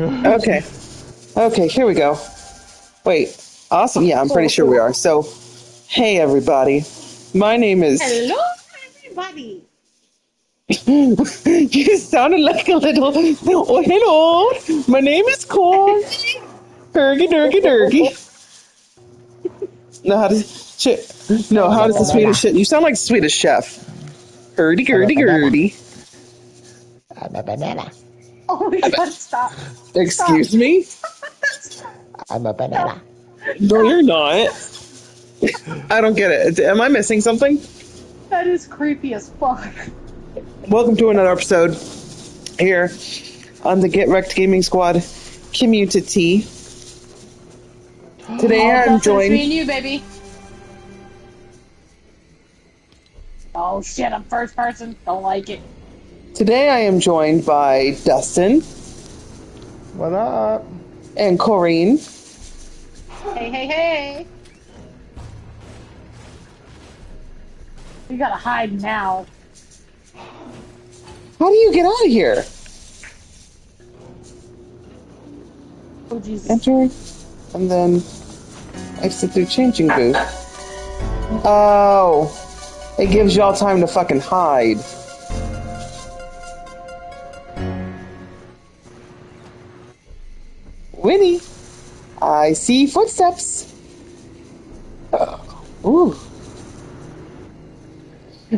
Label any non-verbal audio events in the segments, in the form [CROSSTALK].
[LAUGHS] Okay. Okay, here we go. Wait. Awesome. Yeah, I'm pretty sure we are. So, hey, everybody. My name is. Hello, everybody. [LAUGHS] you sounded like a little. Oh, hello. My name is Corn. Durgy, durgy, durgy. No, how does shit? No, how does the Swedish shit? You sound like Swedish chef. Hurdy, gurdy, gurdy. I'm a banana. Oh my god, stop. Excuse me? I'm a banana. No, you're not. I don't get it. Am I missing something? That is creepy as fuck. Welcome to another episode here on the Get Wrecked Gaming Squad community. Today Oh, I'm Dustin, it's me joined. and you, baby. Oh shit, I'm first person. Don't like it. Today I am joined by Dustin What up? and Corrine. Hey, hey, hey. You gotta hide now. How do you get out of here? Oh Jesus. Enter and then exit through changing booth. Oh, it gives y'all time to fucking hide. Winnie, I see footsteps. Oh, ooh.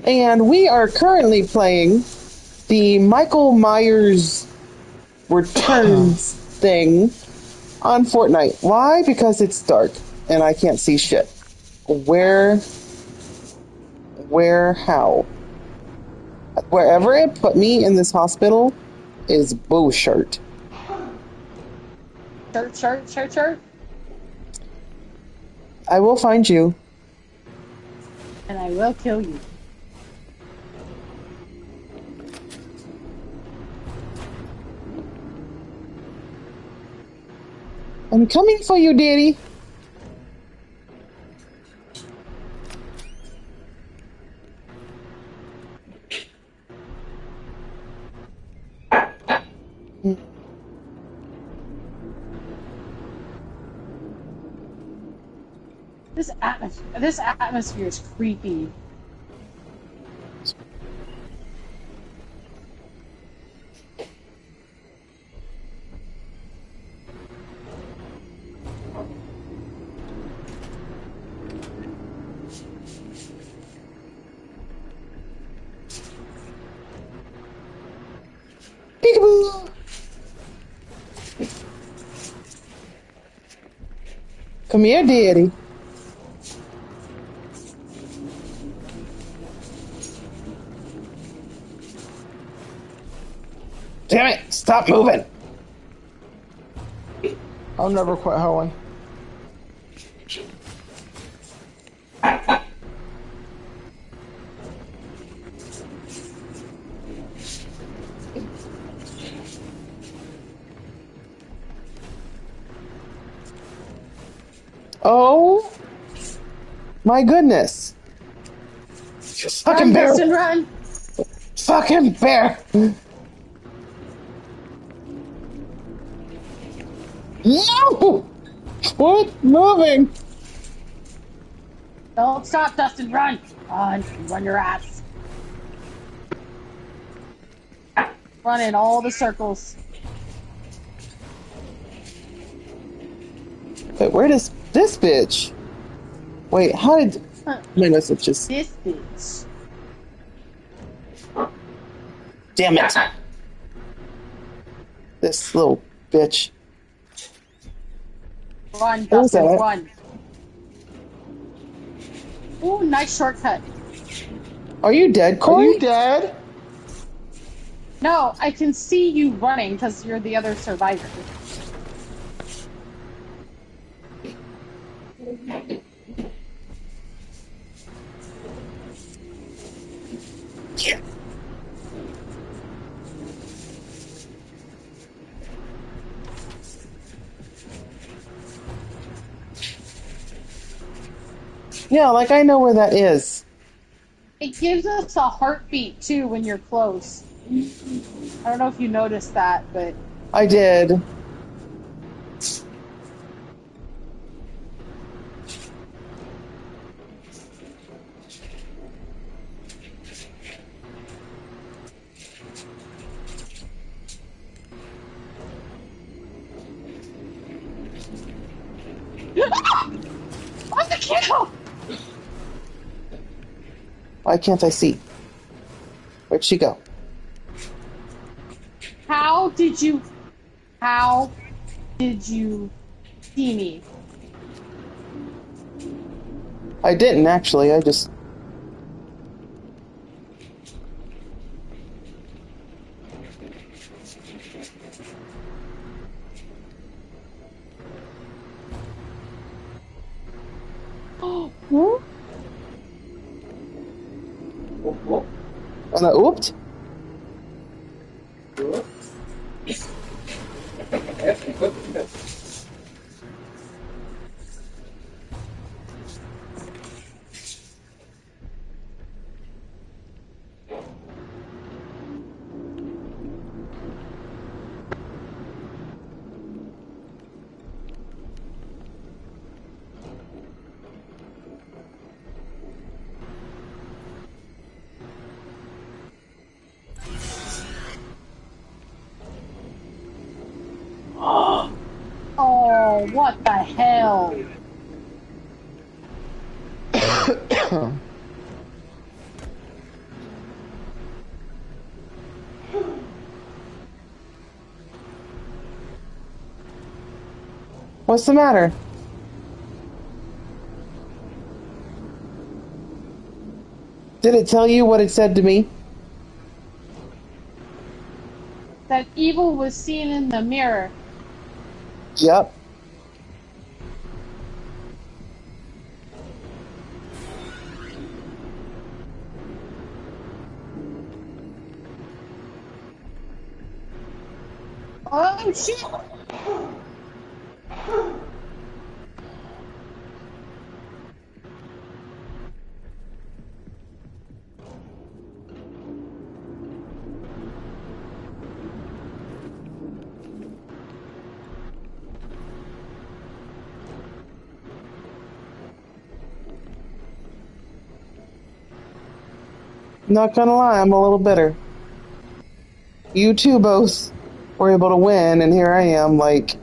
And we are currently playing the Michael Myers Returns [SIGHS] thing on Fortnite. Why? Because it's dark and I can't see shit. Where? Where? How? Wherever it put me in this hospital is bullshit. Shirt, shirt, shirt, shirt. I will find you. And I will kill you. I'm coming for you, Daddy. This atmosphere, this atmosphere is creepy. Come here, Daddy. Damn it! Stop moving. I'll never quit hoeing. Oh my goodness! Fucking Run, bear! Run! Fucking bear! Quit moving! Don't stop, Dustin, run! Run, run your ass. Run in all the circles. Wait, where does this bitch? Wait, how did Huh. my message just? This bitch. Damn it! This little bitch. Run, What was Dustin, that? run. Ooh, nice shortcut. Are you dead, Corey? Are you dead? No, I can see you running because you're the other survivor. Yeah, like I know where that is. It gives us a heartbeat too when you're close. I don't know if you noticed that, but I did. What the kill? Why can't I see? Where'd she go? How did you? How did you see me? I didn't actually. I just. [GASPS] And I ooped. Oh, what the hell? What's the matter? Did it tell you what it said to me? That evil was seen in the mirror. Yep. Oh shit! Not gonna lie, I'm a little bitter. You two both were able to win, and here I am, like.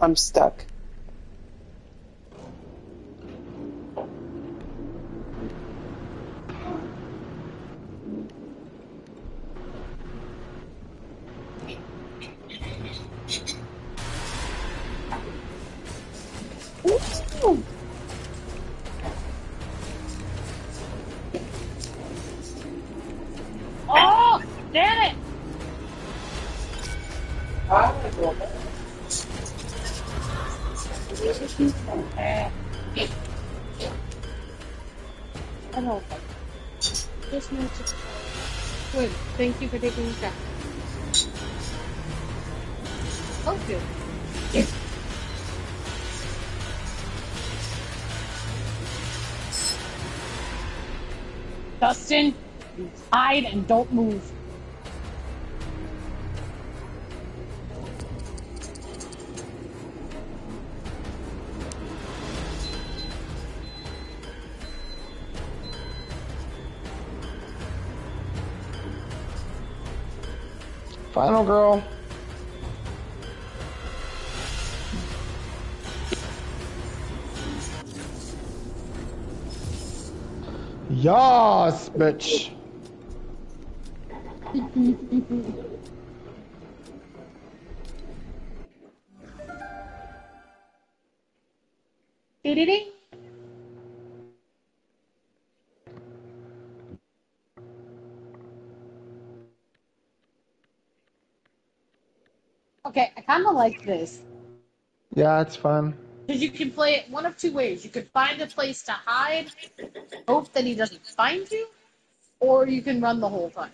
I'm stuck. Thank you for taking the shot. Oh, good. Dustin, hide and don't move. Final girl. Yas, bitch. [LAUGHS] kind of like this. Yeah, it's fun. Because you can play it one of two ways. You could find a place to hide, hope that he doesn't find you, or you can run the whole time.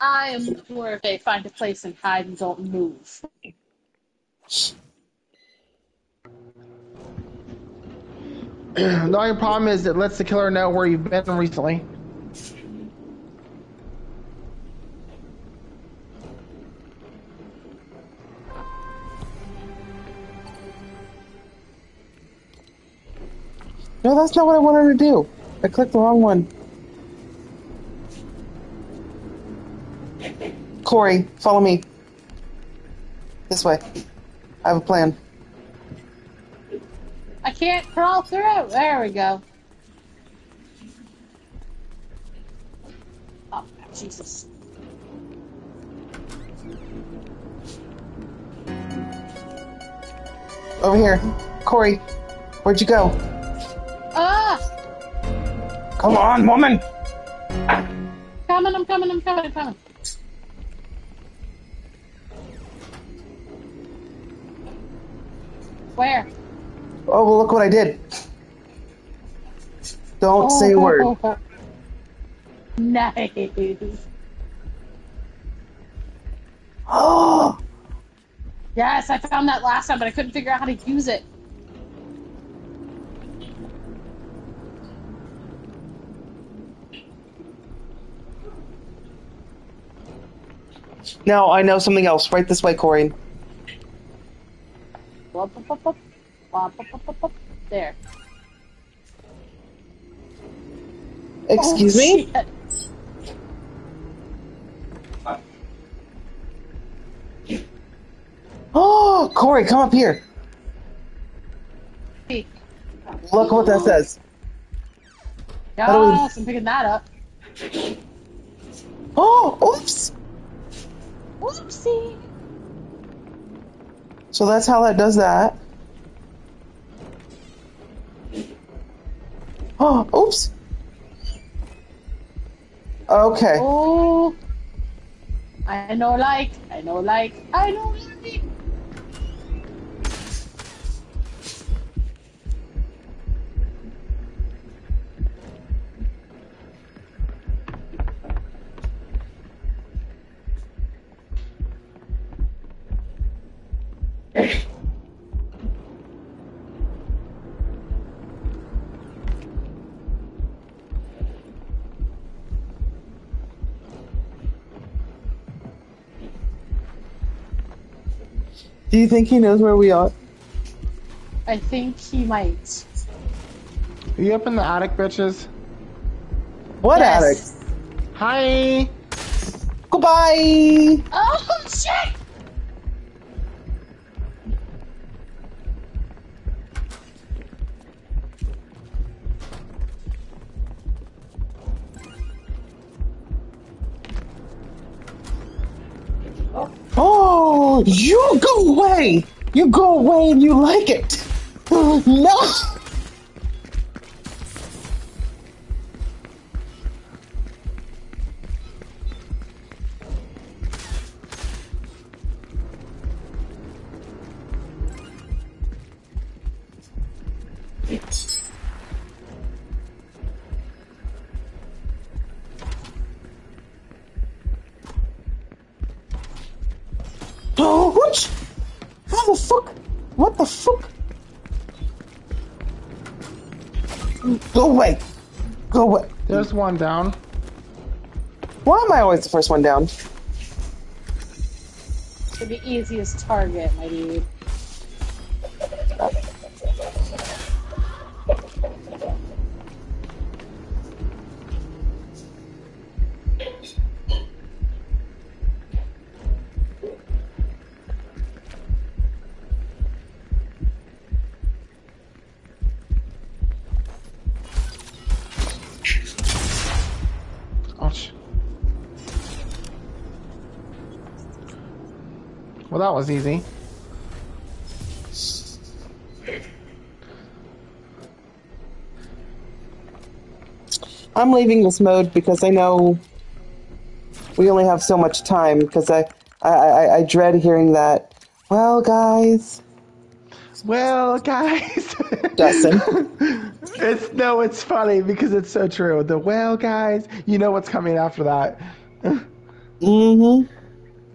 I am more if they find a place and hide and don't move. [CLEARS THROAT] the only problem is it lets the killer know where you've been recently. No, that's not what I wanted to do. I clicked the wrong one. Corey, follow me. This way. I have a plan. I can't crawl through. There we go. Oh, Jesus. Over here. Corey, where'd you go? Ah! Come on, woman! Coming, I'm coming, I'm coming, I'm coming. Where? Oh, well, look what I did. Don't say a word. [LAUGHS] Nice. Oh, [GASPS] Yes, I found that last time, but I couldn't figure out how to use it. Now I know something else. Right this way, Corey. There. Excuse Oh, me? shit. Oh, Corey, come up here. Look what that says. Yes, I'm picking that up. Oh, oops. Whoopsie. So that's how that does that. Oh, [GASPS] oops. Okay. Oh. I know like, I know like, I know like. Do you think he knows where we are? I think he might. Are you up in the attic, bitches? What Yes. addict? Hi! Goodbye. Oh shit! Oh, you go away. You go away and you like it. [GASPS] No. The fuck? What the fuck? Go away. Go away. There's one down. Why am I always the first one down? You're the easiest target, my dude. Well, that was easy. I'm leaving this mode because I know we only have so much time because I, I, I, I dread hearing that. Well, guys, Well, guys. [LAUGHS] Justin. it's no, it's funny because it's so true. The well, guys, you know what's coming after that. [LAUGHS] Mm-hmm.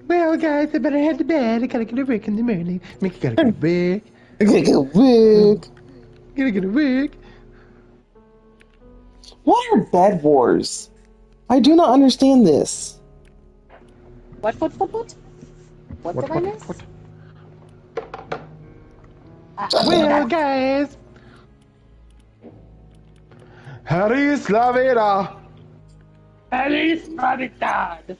Well, guys, I better head to bed. I gotta get to work in the morning. Mickey gotta go to work. I gotta get a wig. Gotta get to work. What are bed wars? I do not understand this. What, what, what, what? What, What, did I miss? what? Ah, Well, guys. How do you love it all? Feliz Navidad.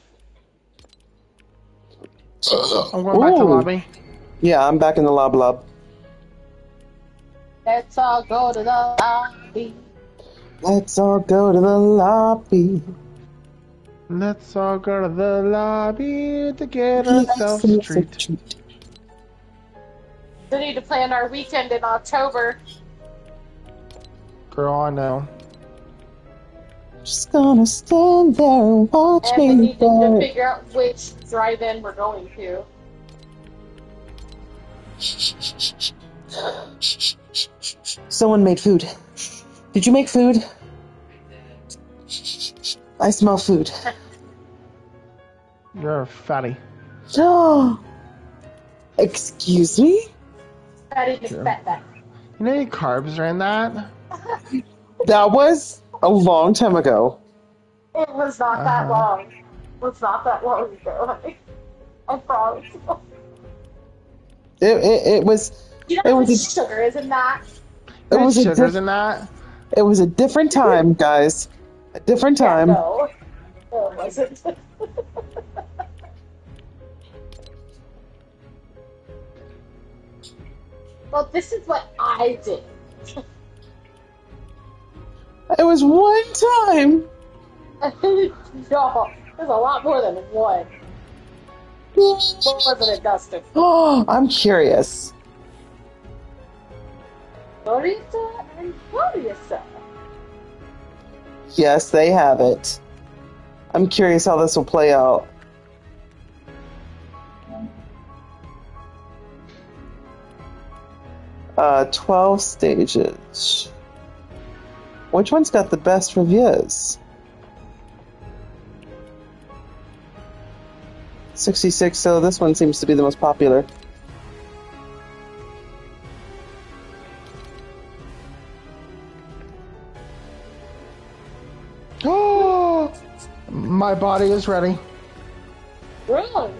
I'm going back to the Ooh. lobby. Yeah, I'm back in the lob lob. Let's all go to the lobby. Let's all go to the lobby. Let's all go to the lobby to get ourselves a treat. We need to plan our weekend in October. Girl, I know. Just gonna stand there and watch And we me need to figure out which drive-in we're going to. Someone made food. Did you make food? I smell food. [LAUGHS] You're fatty. Oh, [GASPS] excuse me? Patty McFetback. You know any carbs are in that? [LAUGHS] That was a long time ago. It was not that Uh-huh. long. It was not that long ago. [LAUGHS] I promise. It, it, it was You It know how was a- sugar is in that? it was a sugars diff- in that? it was a different time, guys. A different Yeah, time. no. No, it wasn't. [LAUGHS] well, this is what I did. [LAUGHS] It was one time. [LAUGHS] no, there's a lot more than one. What wasn't it, Dustin? Oh, I'm curious. Dorita and Gloriosa. Yes, they have it. I'm curious how this will play out. Uh, 12 stages. Which one's got the best reviews? 66, so this one seems to be the most popular. Oh, [GASPS] my body is ready. Really?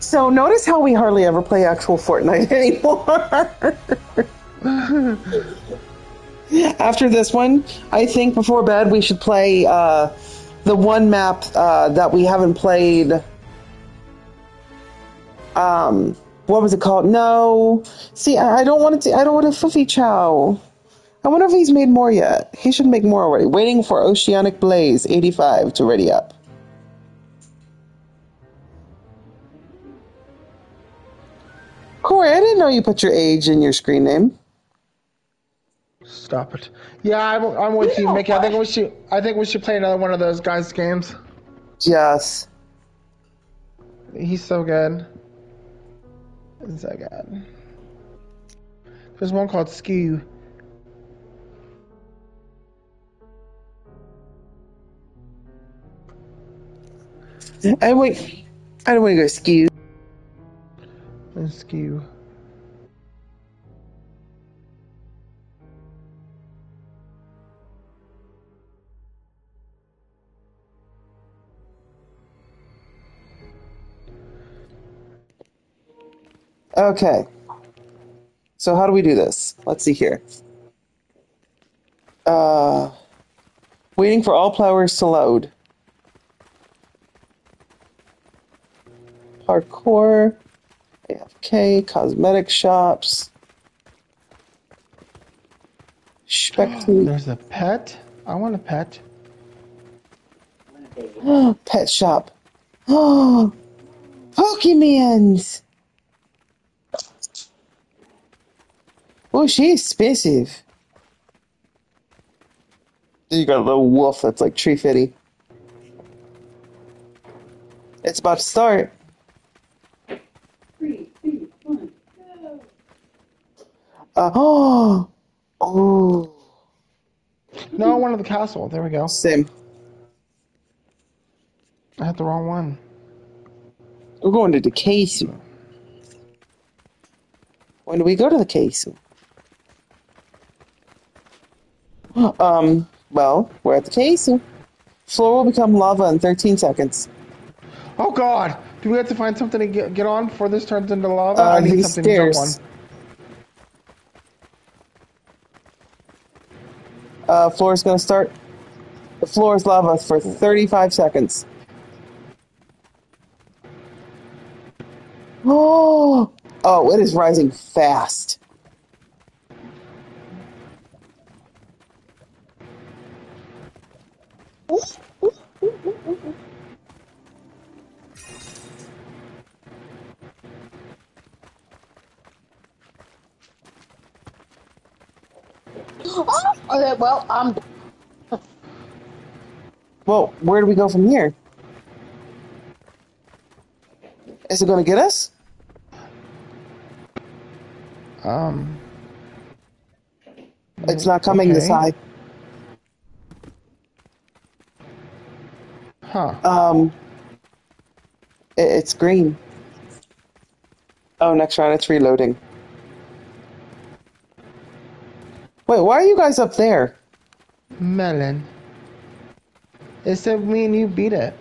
So notice how we hardly ever play actual Fortnite [LAUGHS] anymore. [LAUGHS] [LAUGHS] After this one, I think before bed we should play uh, the one map uh, that we haven't played. Um, what was it called? No, see, I I don't want to. I don't want a Fuffy Chow. I wonder if he's made more yet. He should make more already. Waiting for Oceanic Blaze 85 to ready up. Corey, I didn't know you put your age in your screen name. Stop it. Yeah, I'm, I'm with you, Mickey. I think we should. I think we should play another one of those guys' games. Yes. He's so good. He's so good. There's one called Skew. I wait. I don't want to go skew. Skew. Okay. So how do we do this? Let's see here. Uh, waiting for all flowers to load. Parkour, AFK, cosmetic shops, spectate, [GASPS] There's a pet. I want a pet. [GASPS] pet shop. [GASPS] Oh, Pokemons. Oh, she's expensive. You got a little wolf that's like tree fitty. It's about to start. Three, two, one, go. Uh, oh, [GASPS] oh, No, I wanted the castle. There we go. same. I had the wrong one. We're going to the castle. When do we go to the castle? [LAUGHS] Um, well, we're at the castle. Floor will become lava in 13 seconds. Oh God! Do we have to find something to get, get on before this turns into lava? Uh, I need these something to jump stairs. Uh, floor is going to start. The floor is lava for 35 seconds. Oh, [GASPS] oh, it is rising fast. Oh, okay, well, I'm. Well, where do we go from here? Is it going to get us? Um. It's not coming this high. Huh. Um, i- it's green. Oh, next round it's reloading. Wait, why are you guys up there? Melon. It said me and you beat it,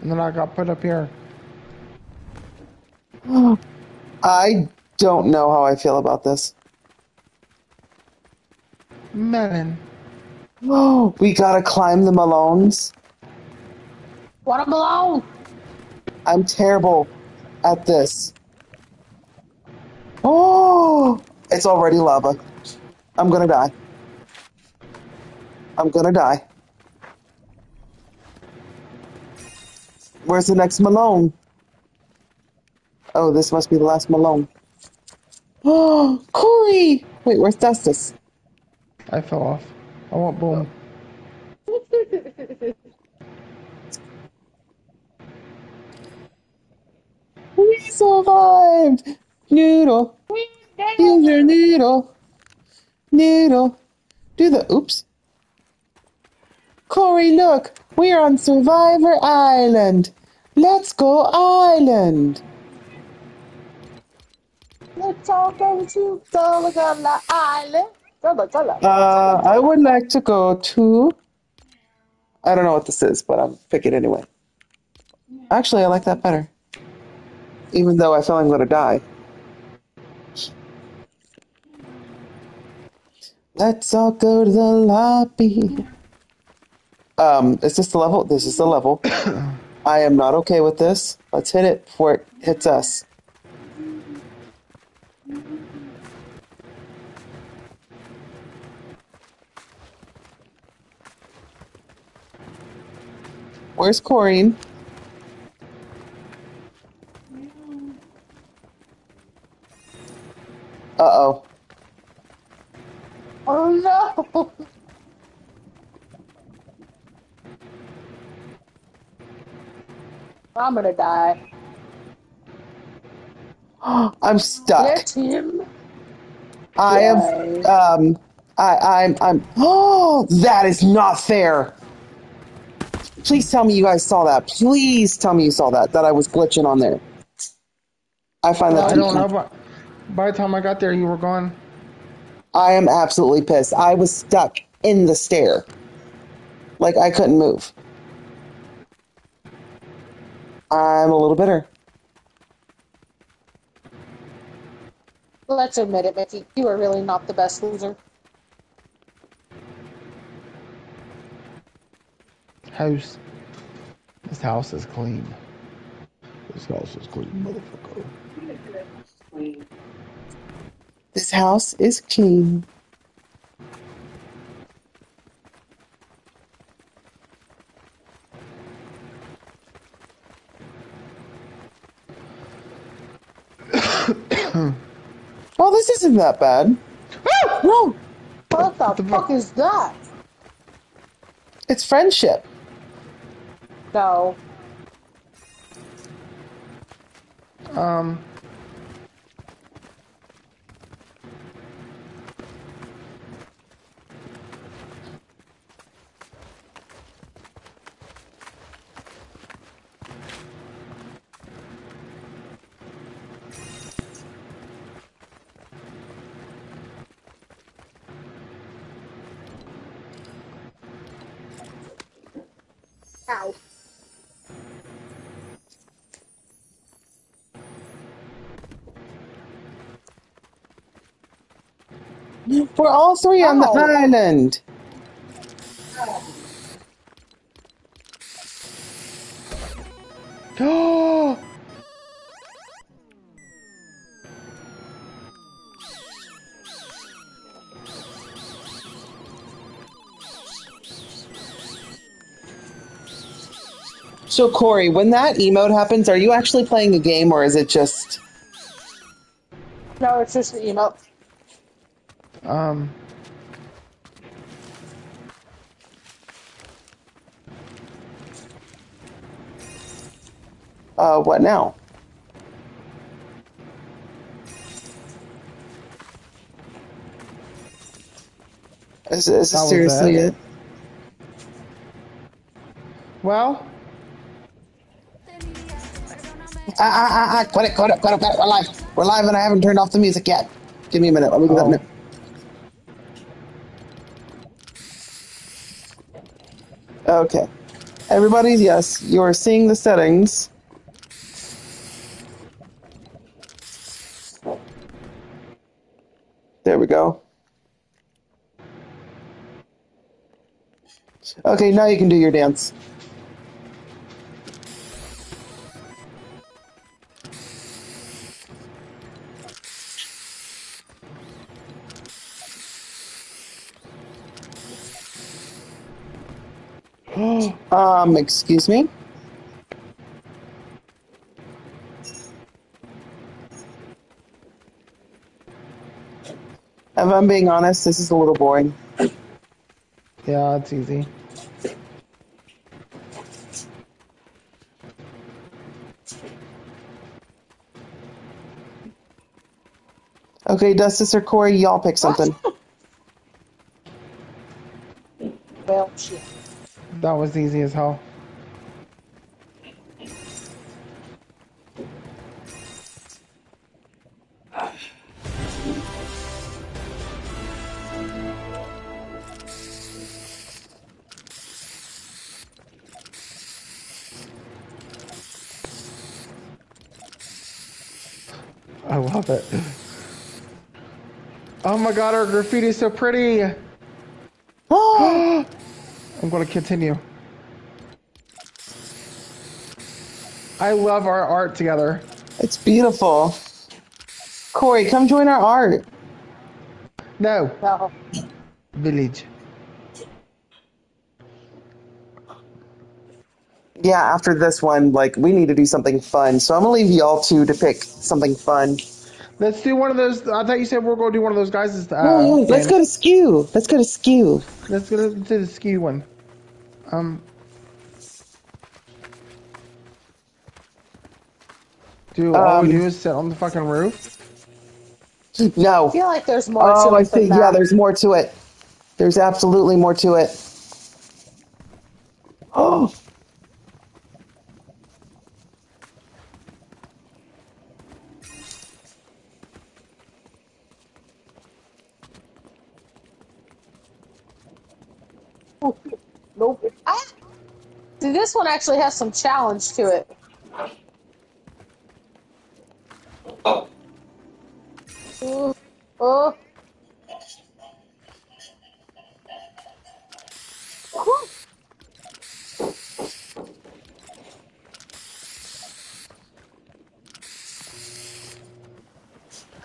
and then I got put up here. [GASPS] I don't know how I feel about this. Melon. Oh, [GASPS] we gotta climb the Malones. Want him alone? I'm terrible at this. Oh, it's already lava. I'm gonna die. I'm gonna die. Where's the next Malone? Oh, this must be the last Malone. Oh, Corey! Wait, where's Dustus? I fell off. I want boom. [LAUGHS] We survived! Noodle, use your noodle. Noodle. Do the oops. Corey, look, we're on Survivor Island. Let's go island. Let's all go to Island. Uh, I would like to go to. I don't know what this is, but I'm picking anyway. Actually, I like that better. Even though I feel I'm going to die. Let's all go to the lobby. Um, is this the level? This is the level. [COUGHS] I am not okay with this. Let's hit it before it hits us. Where's Corrine? Uh oh. Oh no! I'm gonna die. [GASPS] I'm stuck. Get him. I am. Um. I. I'm. I'm. Oh, [GASPS] that is not fair. Please tell me you guys saw that. Please tell me you saw that. That I was glitching on there. I find that. I don't know, but by the time I got there, you were gone. I am absolutely pissed. I was stuck in the stair. Like I couldn't move. I'm a little bitter. Let's admit it, Mickey. You are really not the best loser. House. This house is clean. This house is clean, motherfucker. This house is clean. [COUGHS] well, this isn't that bad. no, What the fuck is that? It's friendship. No. Um. We're all three on the Oh. island. Oh! [GASPS] So Corey, when that emote happens, are you actually playing a game or is it just No, it's just the emote. Um. uh what now? Is, is this seriously it? Well, Ah, ah, ah, ah, quit it, quit it, quit it, quit it. We're live. We're live and I haven't turned off the music yet. Give me a minute. Let me that Oh. minute. Okay. Everybody, yes, you're seeing the settings. There we go. Okay, now you can do your dance. Um, excuse me? If I'm being honest, this is a little boring. yeah, it's easy. Okay, Dustus or Corey, y'all pick something. [LAUGHS] That was easy as hell. I love it. Oh my god, our graffiti is so pretty. I'm going to continue. I love our art together. it's beautiful. Corey, come join our art. No, No. village. Yeah, after this one, like, we need to do something fun. So I'm gonna leave y'all two to pick something fun. Let's do one of those. I thought you said we are going to do one of those guys. Uh, Oh, let's go to Skew. Let's go to Skew. Let's go to the Skew one. Um. Do all Um, we do is sit on the fucking roof? No. I feel like there's more Oh, to I it than see. Yeah, there's more to it. There's absolutely more to it. [GASPS] [GASPS] Oh, Nope. See, this one actually has some challenge to it. Oh. Oh. Whew.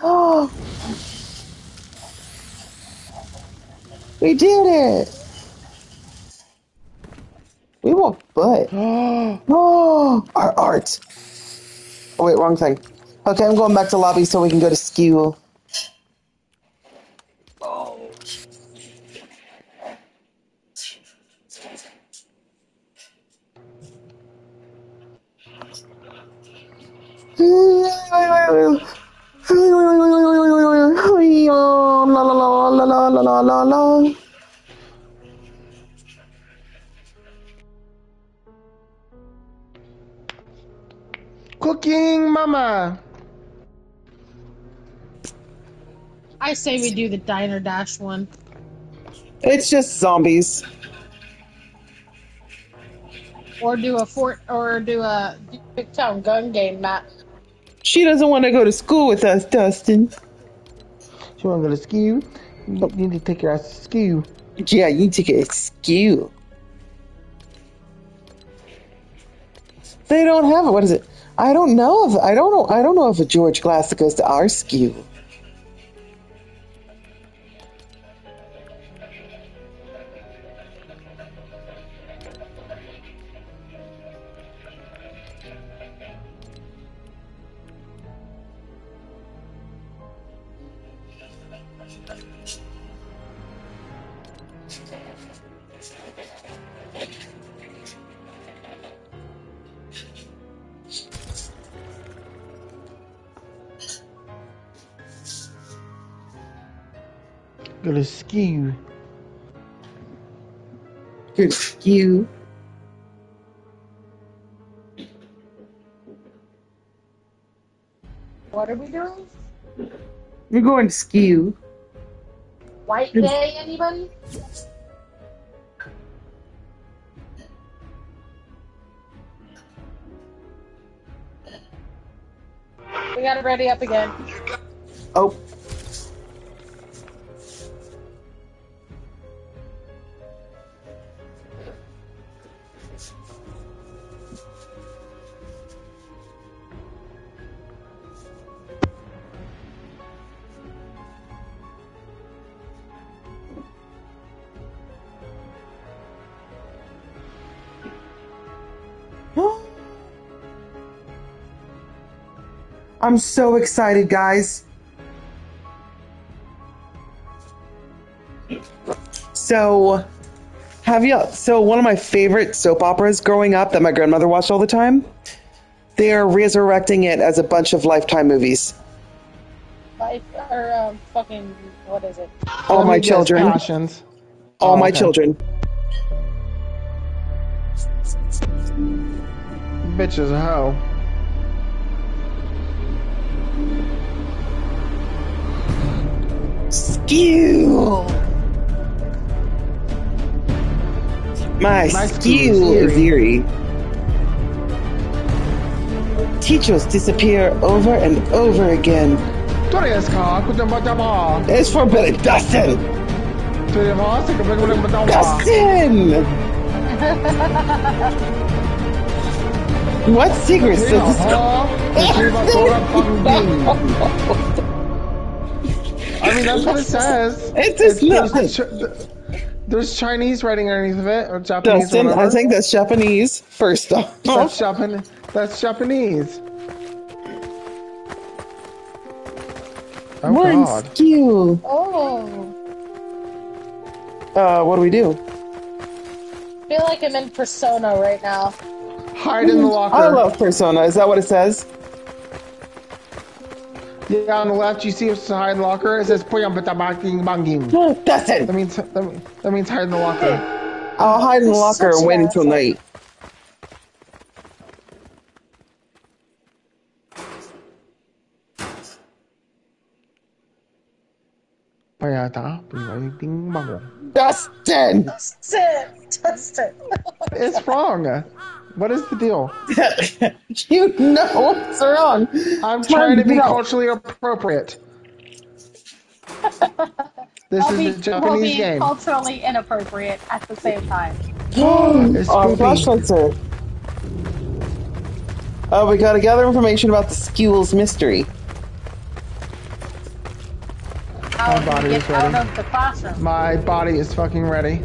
[GASPS] oh. [GASPS] We did it. We want butt. Oh, [GASPS] [GASPS] our art. Oh, wait, wrong thing. Okay, I'm going back to lobby so we can go to Skew. I say we do the Diner Dash one. It's just zombies. Or do a fort or do a Big Town gun game map. She doesn't want to go to school with us, Dustin. She wanna go to skew? You need to take your ass to skew. Yeah, you need to get skew. They don't have it. What is it? I don't know if I don't know. I don't know if a George Glass goes to our skew. Go to skew. Good skew. What are we doing? You're going to skew. White Day, anybody? We gotta ready up again. Oh, I'm so excited, guys. So, have you? So, one of my favorite soap operas growing up that my grandmother watched all the time. They are resurrecting it as a bunch of Lifetime movies. Life or um, fucking what is it? All Let my children. Passions. All Oh, my okay. children. Bitch is Skill. My, My skill is eerie. Teachers disappear over and over again. It's forbidden, Dustin! Dustin! [LAUGHS] what secrets does this... I mean, that's what it says. [LAUGHS] It does It's- not. There's, Ch- there's Chinese writing underneath of it, or Japanese. Dustin, or I think that's Japanese, first off. that's Japanese. That's Japanese. Oh We're in God! skew. Oh, Uh, what do we do? I feel like I'm in Persona right now. Hide in the locker. I love Persona. Is that what it says? Yeah, on the left, you see it's hide in the locker. It says "Puyam banging banging." Dustin! That means that, mean- that means hide in the locker. I'll hide in the locker and wait until asshole. night. Payata, bing bang. Dustin! Sit, Dustin. It's wrong. [LAUGHS] What is the deal? [LAUGHS] you know what's wrong. I'm Time trying to be to culturally appropriate. [LAUGHS] This I'll is be, a we'll be game. culturally inappropriate at the same time. [GASPS] It's Our flashlights are. Oh, we gotta gather information about the Skewels mystery. How My body you is out ready. of the classroom? My body is fucking ready.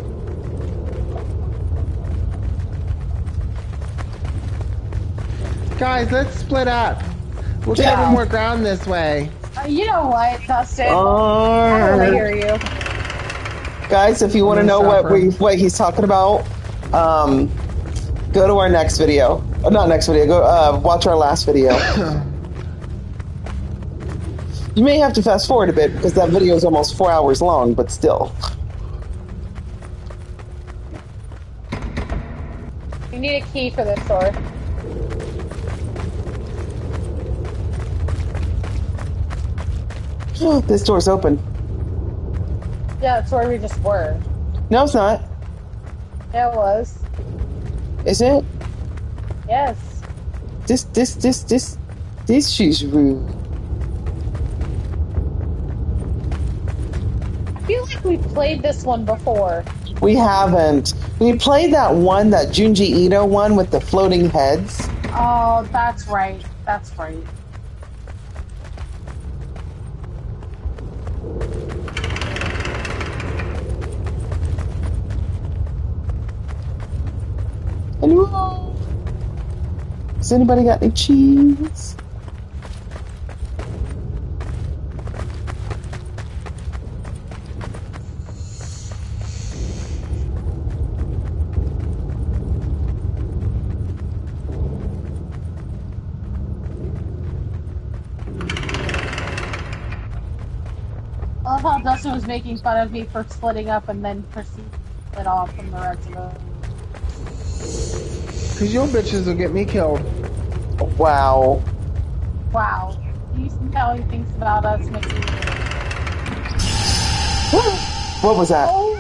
Guys, let's split up. We'll Yeah. cover more ground this way. Uh, you know what, Dustin? I Alright. hear you. Guys, if you want to know gonna what we her. what he's talking about, um, go to our next video. Uh, not next video. Go uh, watch our last video. [COUGHS] you may have to fast forward a bit because that video is almost four hours long, but still. You need a key for this door. [SIGHS] this door's open. Yeah, that's where we just were. No, it's not. Yeah, it was. Is it? Yes. This, this, this, this, this she's rude. I feel like we've played this one before. We haven't. We played that one, that Junji Ito one with the floating heads. Oh, that's right. That's right. Hello? Has anybody got any cheese? I love how Dustin was making fun of me for splitting up and then proceeded to split off from the rest of them. Cause your bitches will get me killed. Wow. Wow. You see how he thinks about us, Mickey. What was that? Oh,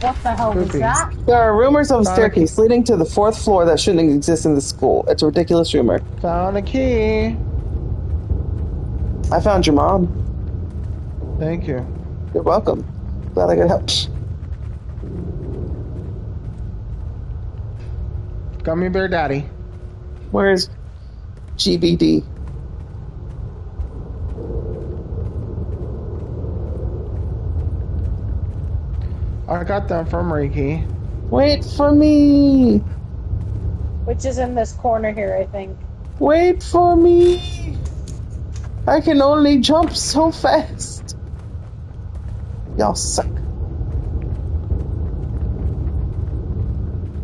what the hell was that? There are rumors of a Found a staircase leading to the fourth floor that shouldn't exist in the school. It's a ridiculous rumor. Found a key. I found your mom. Thank you. You're welcome. Glad I could help. Gummy bear daddy. Where's GBD? I got the infirmary key. Wait for me. Which is in this corner here, I think. Wait for me. I can only jump so fast. Y'all suck.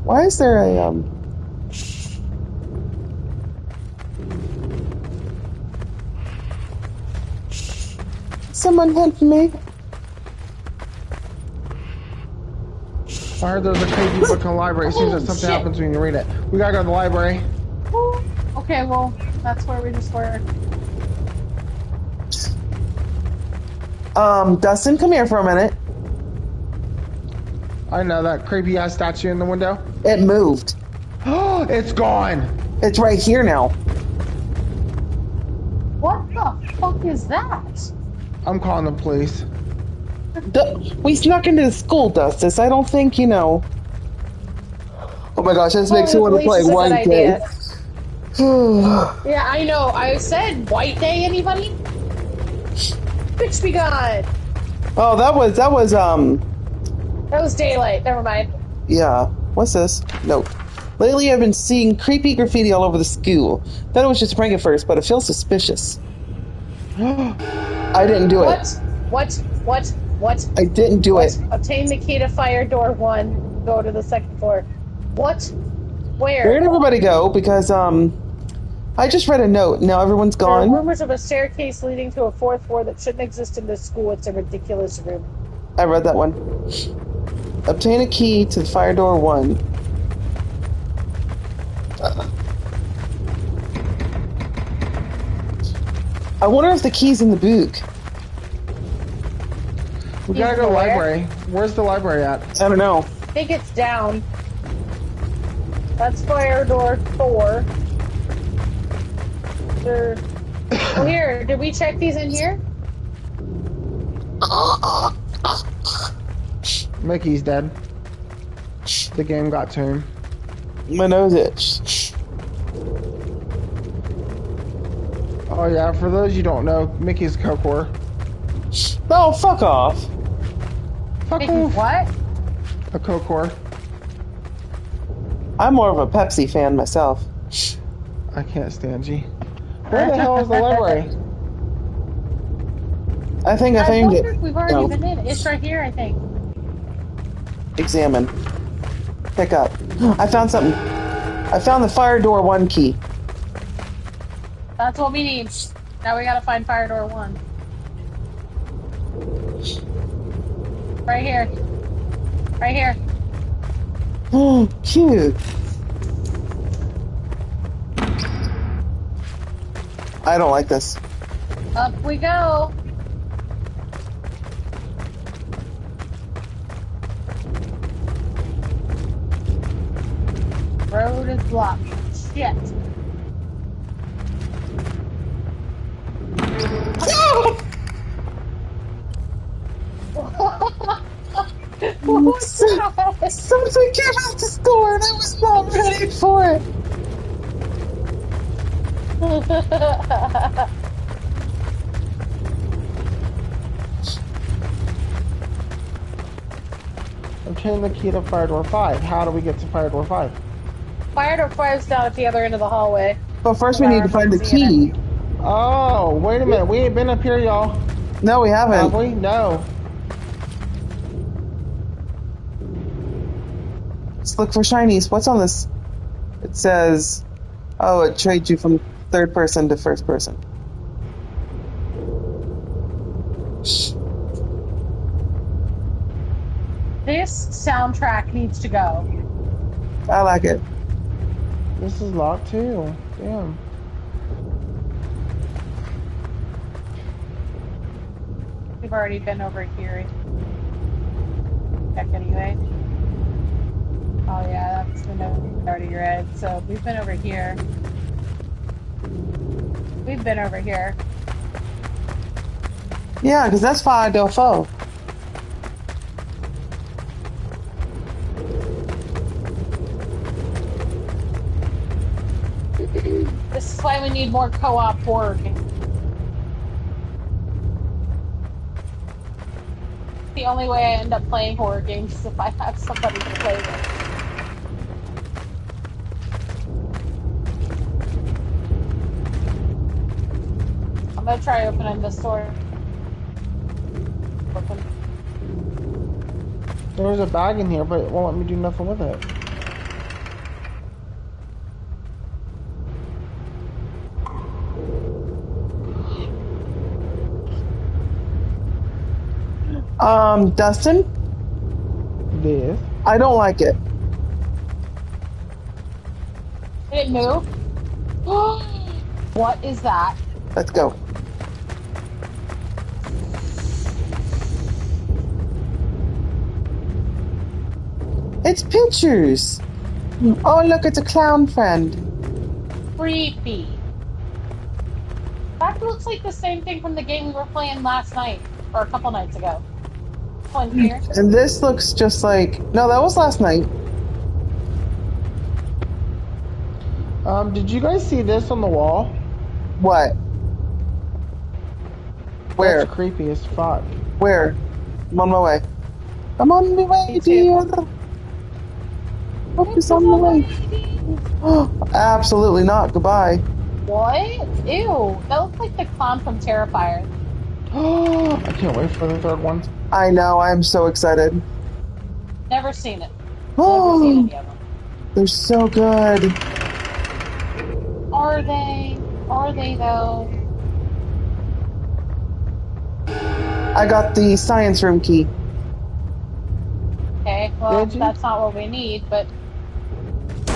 Why is there a um Someone help me. I heard there's a crazy book in the library. It seems that Oh, something shit. happens when you read it. We gotta go to the library. Okay, well, that's where we just were. Um, Dustin, come here for a minute. I know that creepy ass statue in the window. It moved. Oh, [GASPS] it's gone. It's right here now. What the fuck is that? I'm calling the police. Du- we snuck into the school, Dustus. I don't think you know. Oh my gosh, this makes me want to play police is one day. [SIGHS] Yeah, I know. I said white day, anybody? Bitch be gone. oh, that was that was um That was daylight. Never mind. yeah. What's this? Nope. Lately, I've been seeing creepy graffiti all over the school. Thought it was just a prank at first, but it feels suspicious. [GASPS] [GASPS] I didn't do it. What? What? What? What? I didn't do What? it. Obtain the key to fire door one. Go to the second floor. What? Where? Where'd everybody go? Because um, I just read a note. Now everyone's There are gone. rumors of a staircase leading to a fourth floor that shouldn't exist in this school. It's a ridiculous room. I read that one. Obtain a key to the fire door one. I wonder if the key's in the book. We gotta go to the Where? library. Where's the library at? I don't know. I think it's down. That's fire door four. There. Oh, here. Did we check these in here? Mickey's dead. The game got to him. My nose itch. Oh yeah, for those you don't know, Mickey's a coke whore. Oh, fuck off. Fuck Mickey, off. what? A coke whore. I'm more of a Pepsi fan myself. I can't stand you. Where the hell is the library? [LAUGHS] I think I I found wonder it. if we've already No. been in. It's right here, I think. Examine. Pick up. I found something. I found the fire door one key. That's what we need. Now we gotta find fire door one. Right here. Right here. Oh, cute. I don't like this. Up we go. Road is blocked. Shit. That? Something came out the store and I was not ready for it. [LAUGHS] Obtain the key to fire door 5. How do we get to fire door 5? Fire door five's down at the other end of the hallway. But first we need to find the key. Oh, wait a minute. We ain't been up here, y'all. No, we haven't. haven't. we? No. Let's look for shinies. What's on this? It says, oh, it trades you from third person to first person. This soundtrack needs to go. I like it. This is locked too. Damn. We've already been over here. Check anyway. Oh yeah, that's been already read. So we've been over here. We've been over here. Yeah, because that's Fire Del Foe. This is why we need more co-op horror games. The only way I end up playing horror games is if I have somebody to play with. I'm gonna try opening this door. Open. There's a bag in here, but it won't let me do nothing with it. Um, Dustin, This. I don't like it. Did it move? what is that? Let's go. It's pictures. Oh, look, it's a clown friend. Creepy. That looks like the same thing from the game we were playing last night, or a couple nights ago. One here. And this looks just like. No, that was last night. Um, did you guys see this on the wall? What? Where? That's creepy as fuck. Where? I'm on my way. I'm on my way, Me too. dear. Hope is on my way. Absolutely not. Goodbye. What? Ew. That looks like the clown from Terrifier. [GASPS] I can't wait for the third one. I know. I'm so excited. Never seen it. [GASPS] Never seen Oh, any of them. they're so good. Are they? Are they though? I got the science room key. Okay, well, that's not what we need, but.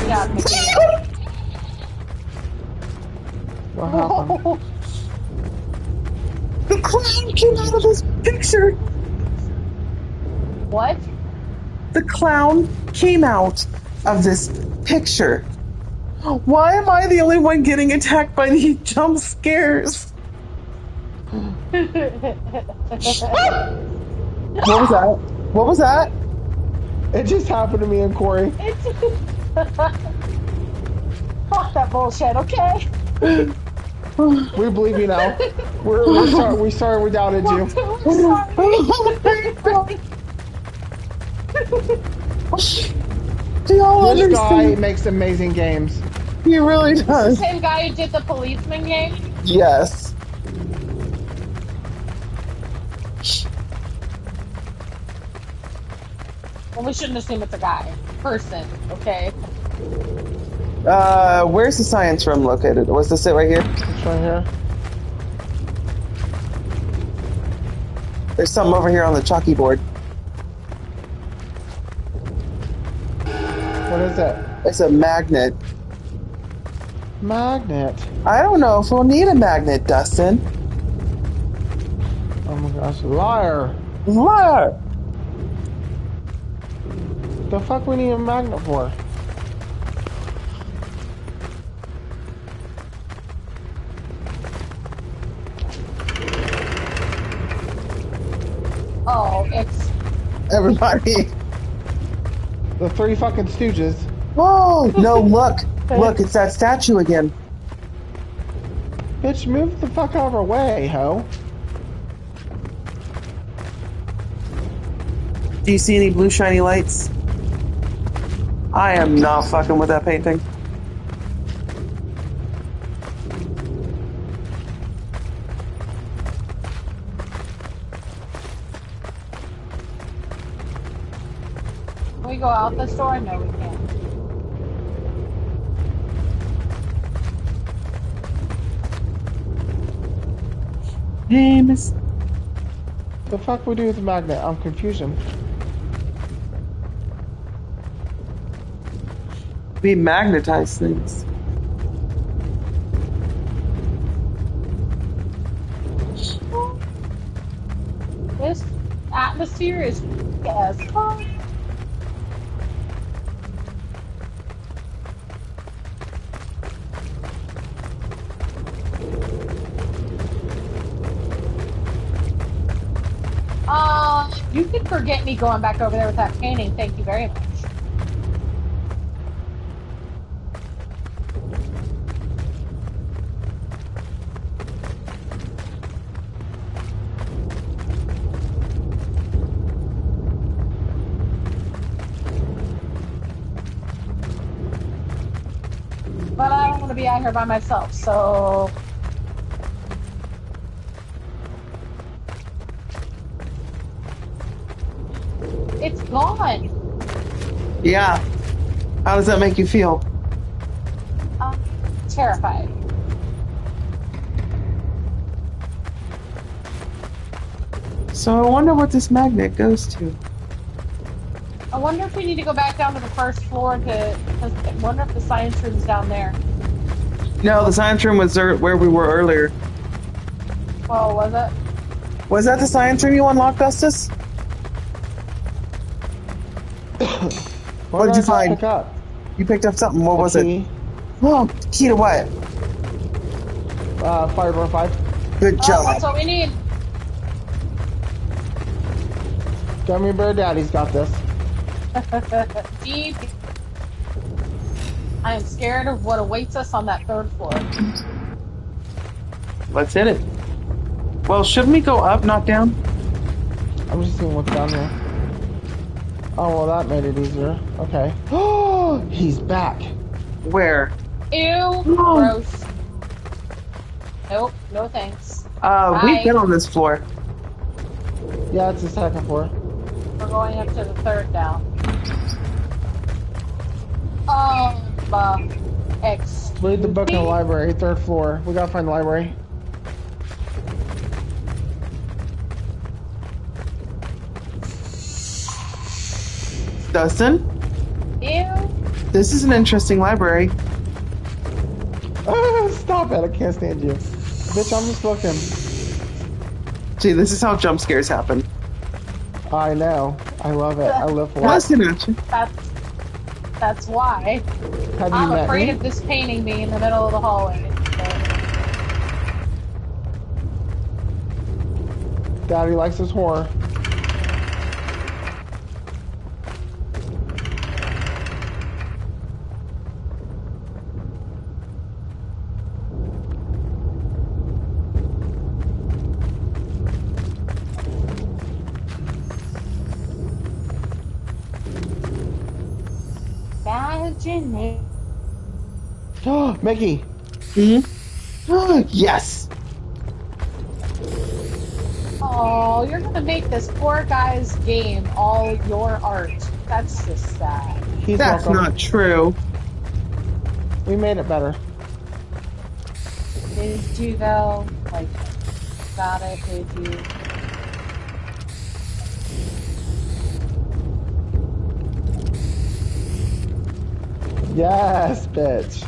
What happened? The clown came out of this picture. what? The clown came out of this picture. Why am I the only one getting attacked by these [LAUGHS] jump scares? [LAUGHS] What was that? What was that? It just happened to me and Corey. It's. [LAUGHS] Fuck that bullshit, okay? We believe you now. We're, we're sorry. We sorry we doubted you. Do [LAUGHS] y'all This guy makes amazing games. He really The does. same guy who did the policeman game? Yes. Well, we shouldn't assume it's a guy. Person, okay? Uh, where's the science room located? Was this it right here? It's right here. There's something over here on the chalky board. What is it? It's a magnet. Magnet. I don't know if we'll need a magnet, Dustin. Oh my gosh, liar. What? The fuck we need a magnet for? Oh, it's... Everybody! The three fucking stooges. Whoa! No, [LAUGHS] look! look, it's that statue again. Bitch, move the fuck out of our way, ho. Do you see any blue shiny lights? I am not fucking with that painting. Can we go out this door? No, we can't. Hey, Miss. The fuck we do with the magnet? I'm confusion. We magnetize things. This atmosphere is as fuck. Uh, you can forget me going back over there with that painting. Thank you very much. But I don't want to be out here by myself, so it's gone. Yeah. How does that make you feel? I'm terrified. So I wonder what this magnet goes to. I wonder if we need to go back down to the first floor to. I wonder if the science room's down there. No, the science room was there where we were earlier. Oh, was it? Was that the science room you unlocked, Gustus? [COUGHS] What did you find? Pick up. You picked up something. What was it? Oh, key to what? Uh, fire door five. Good Oh, that's what we need. Gummy Bear Daddy's got this. [LAUGHS] Deep. I am scared of what awaits us on that third floor. Let's hit it. Well, shouldn't we go up, not down? I'm just seeing what's down there. Oh, well, that made it easier. Okay. Oh, [GASPS] he's back. Where? Ew, [GASPS] gross. Nope, no thanks. Uh, we've been on this floor. Yeah, it's the second floor. We're going up to the third now. Um, uh, X. Read the book in the library, third floor. We gotta find the library. Dustin, Ew. this is an interesting library. Ah, [LAUGHS] stop it! I can't stand you. Bitch, I'm just looking. See, this is how jump scares happen. I know. I love it. I live for it. Listen at you. That's why I'm afraid me? of this painting me in the middle of the hallway. Daddy likes his horror. Imagine Mickey, Hmm? [GASPS] yes. Oh, you're gonna make this poor guy's game all your art. That's just sad. he's That's welcome. not true. We made it better. Did you though? Like, got it? Did you? Yes, bitch.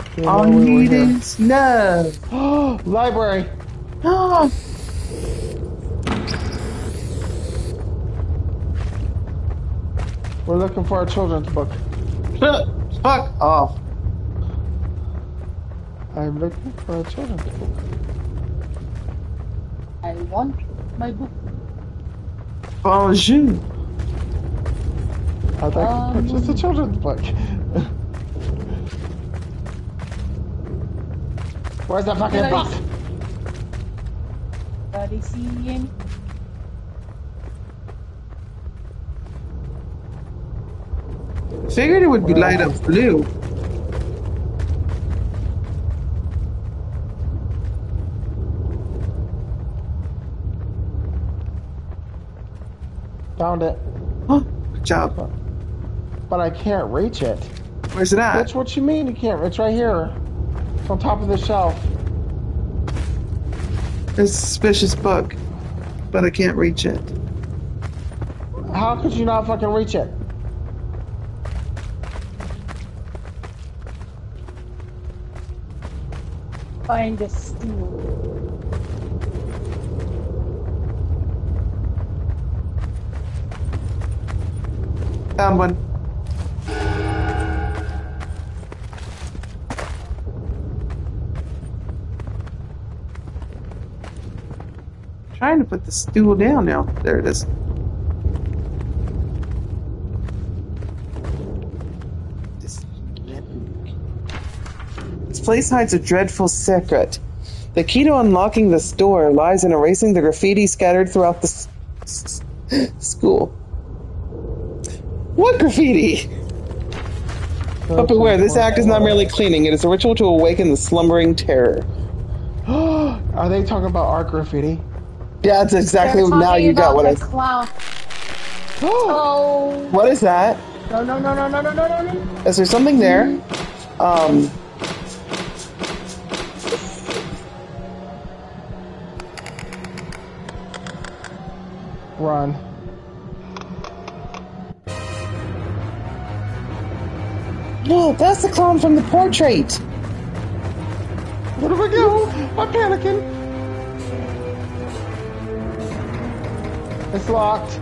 You know All we you were need here. is love. Library. Oh, [GASPS] We're looking for a children's book. fuck off. I'm looking for a children's book. I want my book. Bonjour. I'd like to Um. purchase a children's book. Where's the fucking Nice. book? Buddy, see any? Figured it would be light up blue. Found it, Huh, [GASPS] good job. but I can't reach it. Where's it at? That's what you mean you can't. It's right here. It's on top of the shelf. It's a suspicious book, but I can't reach it. How could you not fucking reach it? Find a stool. Found one. Trying to put the stool down now. There it is. This place hides a dreadful secret. The key to unlocking this door lies in erasing the graffiti scattered throughout the s- s- school. What graffiti? But beware, this act is not merely cleaning, it is a ritual to awaken the slumbering terror. [GASPS] Are they talking about art graffiti? Yeah, that's exactly now you got what I. [GASPS] Oh. oh. What is that? No, no, no, no, no, no, no, no. Is there something there? Um. Run. Whoa, that's the clown from the portrait! What do I do? I'm panicking. It's locked.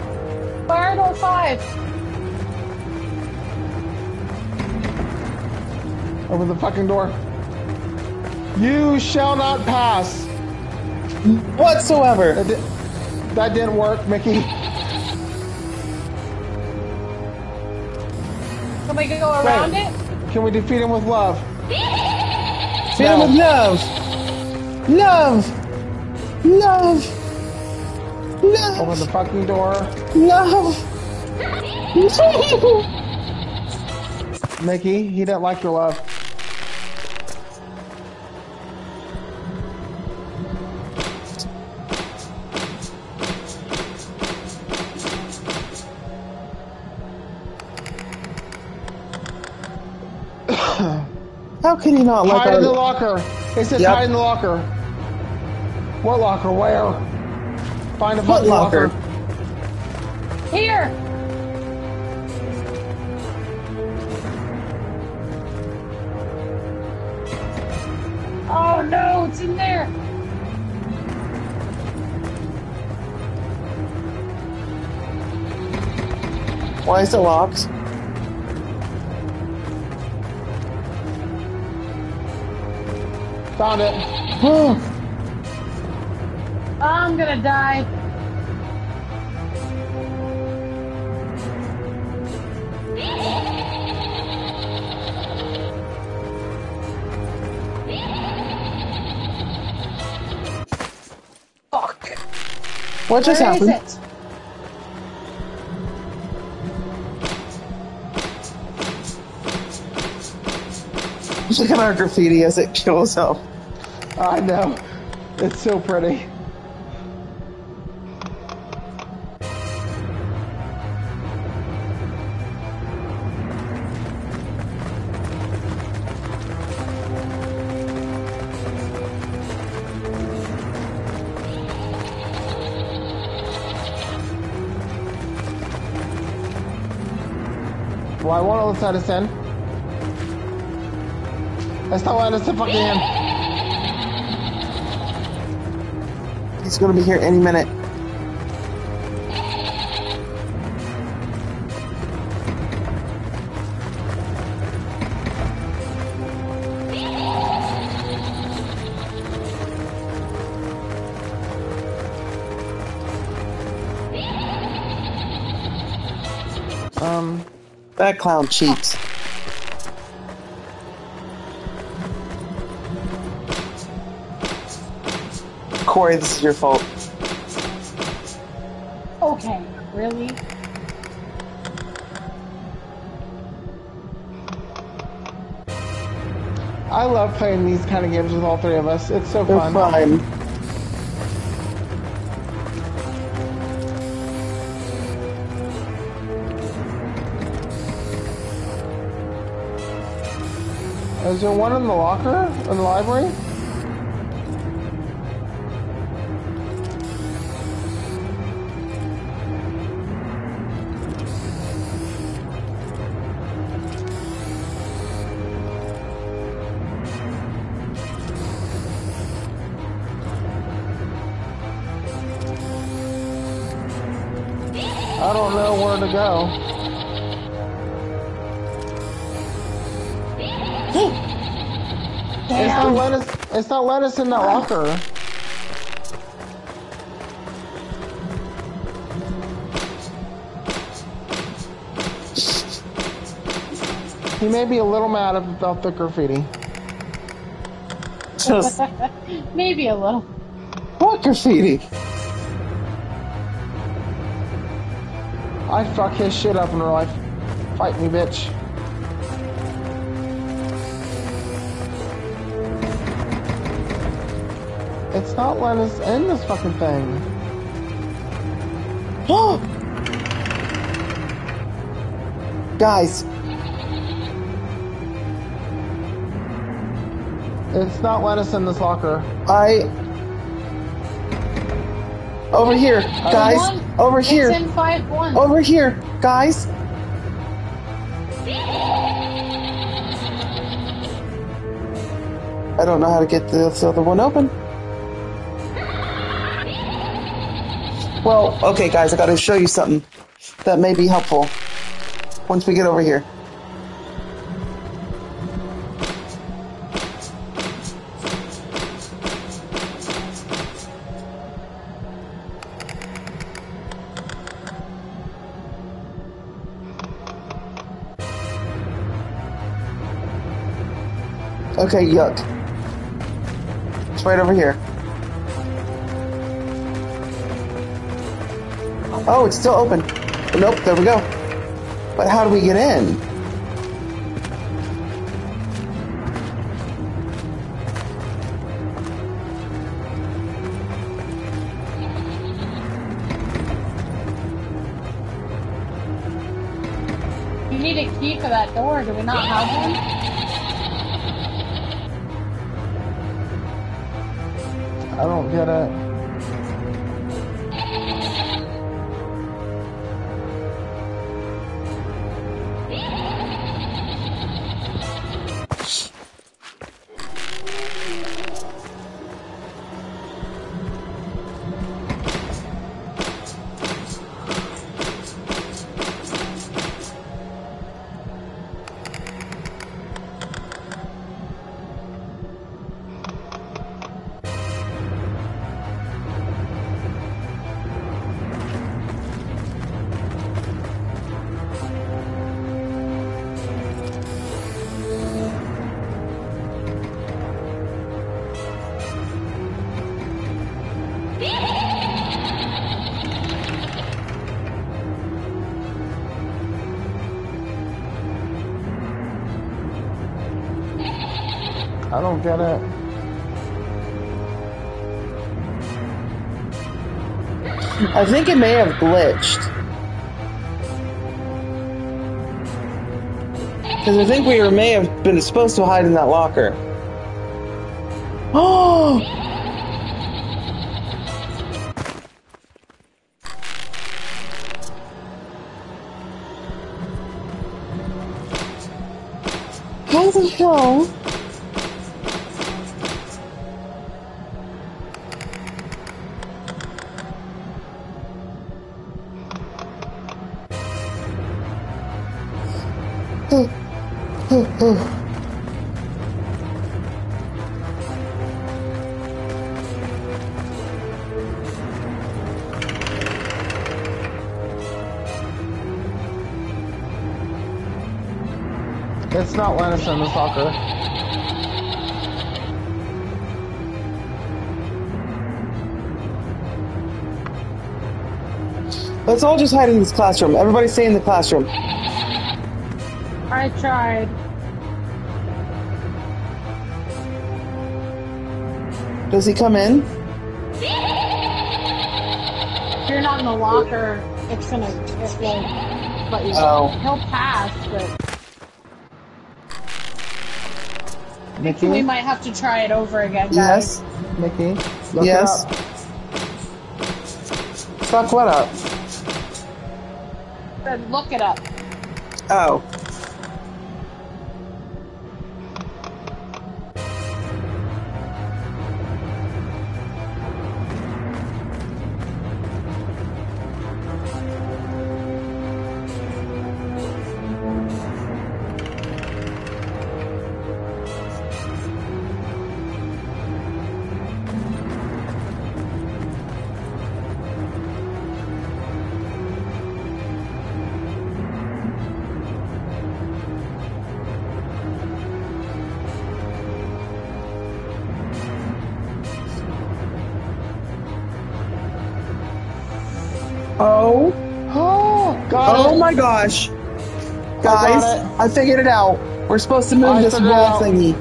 Fire door five. Open the fucking door. You shall not pass. Whatsoever. That, di- that didn't work, Mickey. Can we go around Wait. it? Can we defeat him with love? Feel No. with love. Love. Love. Open the fucking door. No. Mickey, he didn't like your love. How can you not like hide in the locker. It says Yep. hide in the locker. What locker? Where? Find a Foot locker. locker. Here. Oh no, it's in there. Why is it locked? Found it. I'm gonna die. Fuck. what just Where is happened? it? Look at our graffiti as it kills him. I know. It's so pretty. understand. That's not why I understand fucking him. He's gonna be here any minute. That clown cheats. Corey, this is your fault. Okay, really? I love playing these kind of games with all three of us. It's so They're fun. fine. Is there one in the locker in the library? I don't know where to go. Not letting us. It's not oh. letting us in that oh. locker. He may be a little mad about the graffiti. Just [LAUGHS] Maybe a little. what graffiti? I'd fuck his shit up in real life. Fight me, bitch. Not letting us in this fucking thing. Guys, It's not letting us in this locker. I over here, guys, One, over it's here, in five one. over here, guys. I don't know how to get this other one open. Well, okay, guys, I got to show you something that may be helpful once we get over here. Okay, yuck. It's right over here. Oh, it's still open. Nope, there we go. But how do we get in? You need a key for that door. Do we not have one? I don't get it. I think it may have glitched. Because I think we may have been supposed to hide in that locker. [GASPS] Oh! How the? It's not Lannister, the soccer. Let's all just hide in this classroom. Everybody stay in the classroom. I tried. Does he come in? If you're not in the locker, it's gonna it will let you. Oh. He'll pass, but Mickey? we might have to try it over again, guys. Yes. Mickey? Look it Yes. up. Fuck what up? Then look it up. Oh. My gosh. Guys, it. I figured it out. We're supposed to move I this figured wall thingy.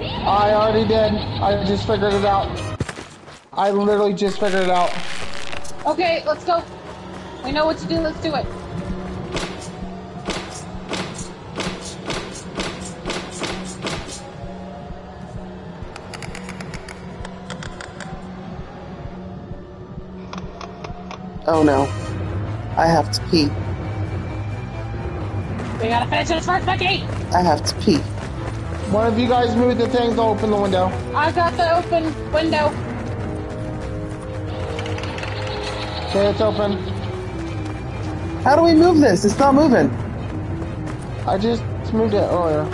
I already did. I just figured it out. I literally just figured it out. Okay, let's go. We know what to do. Let's do it. Oh no. I have to pee. We gotta finish this first, Becky. I have to pee. One of you guys move the thing to open the window. I got the open window. Okay, it's open. How do we move this? It's not moving. I just moved it earlier.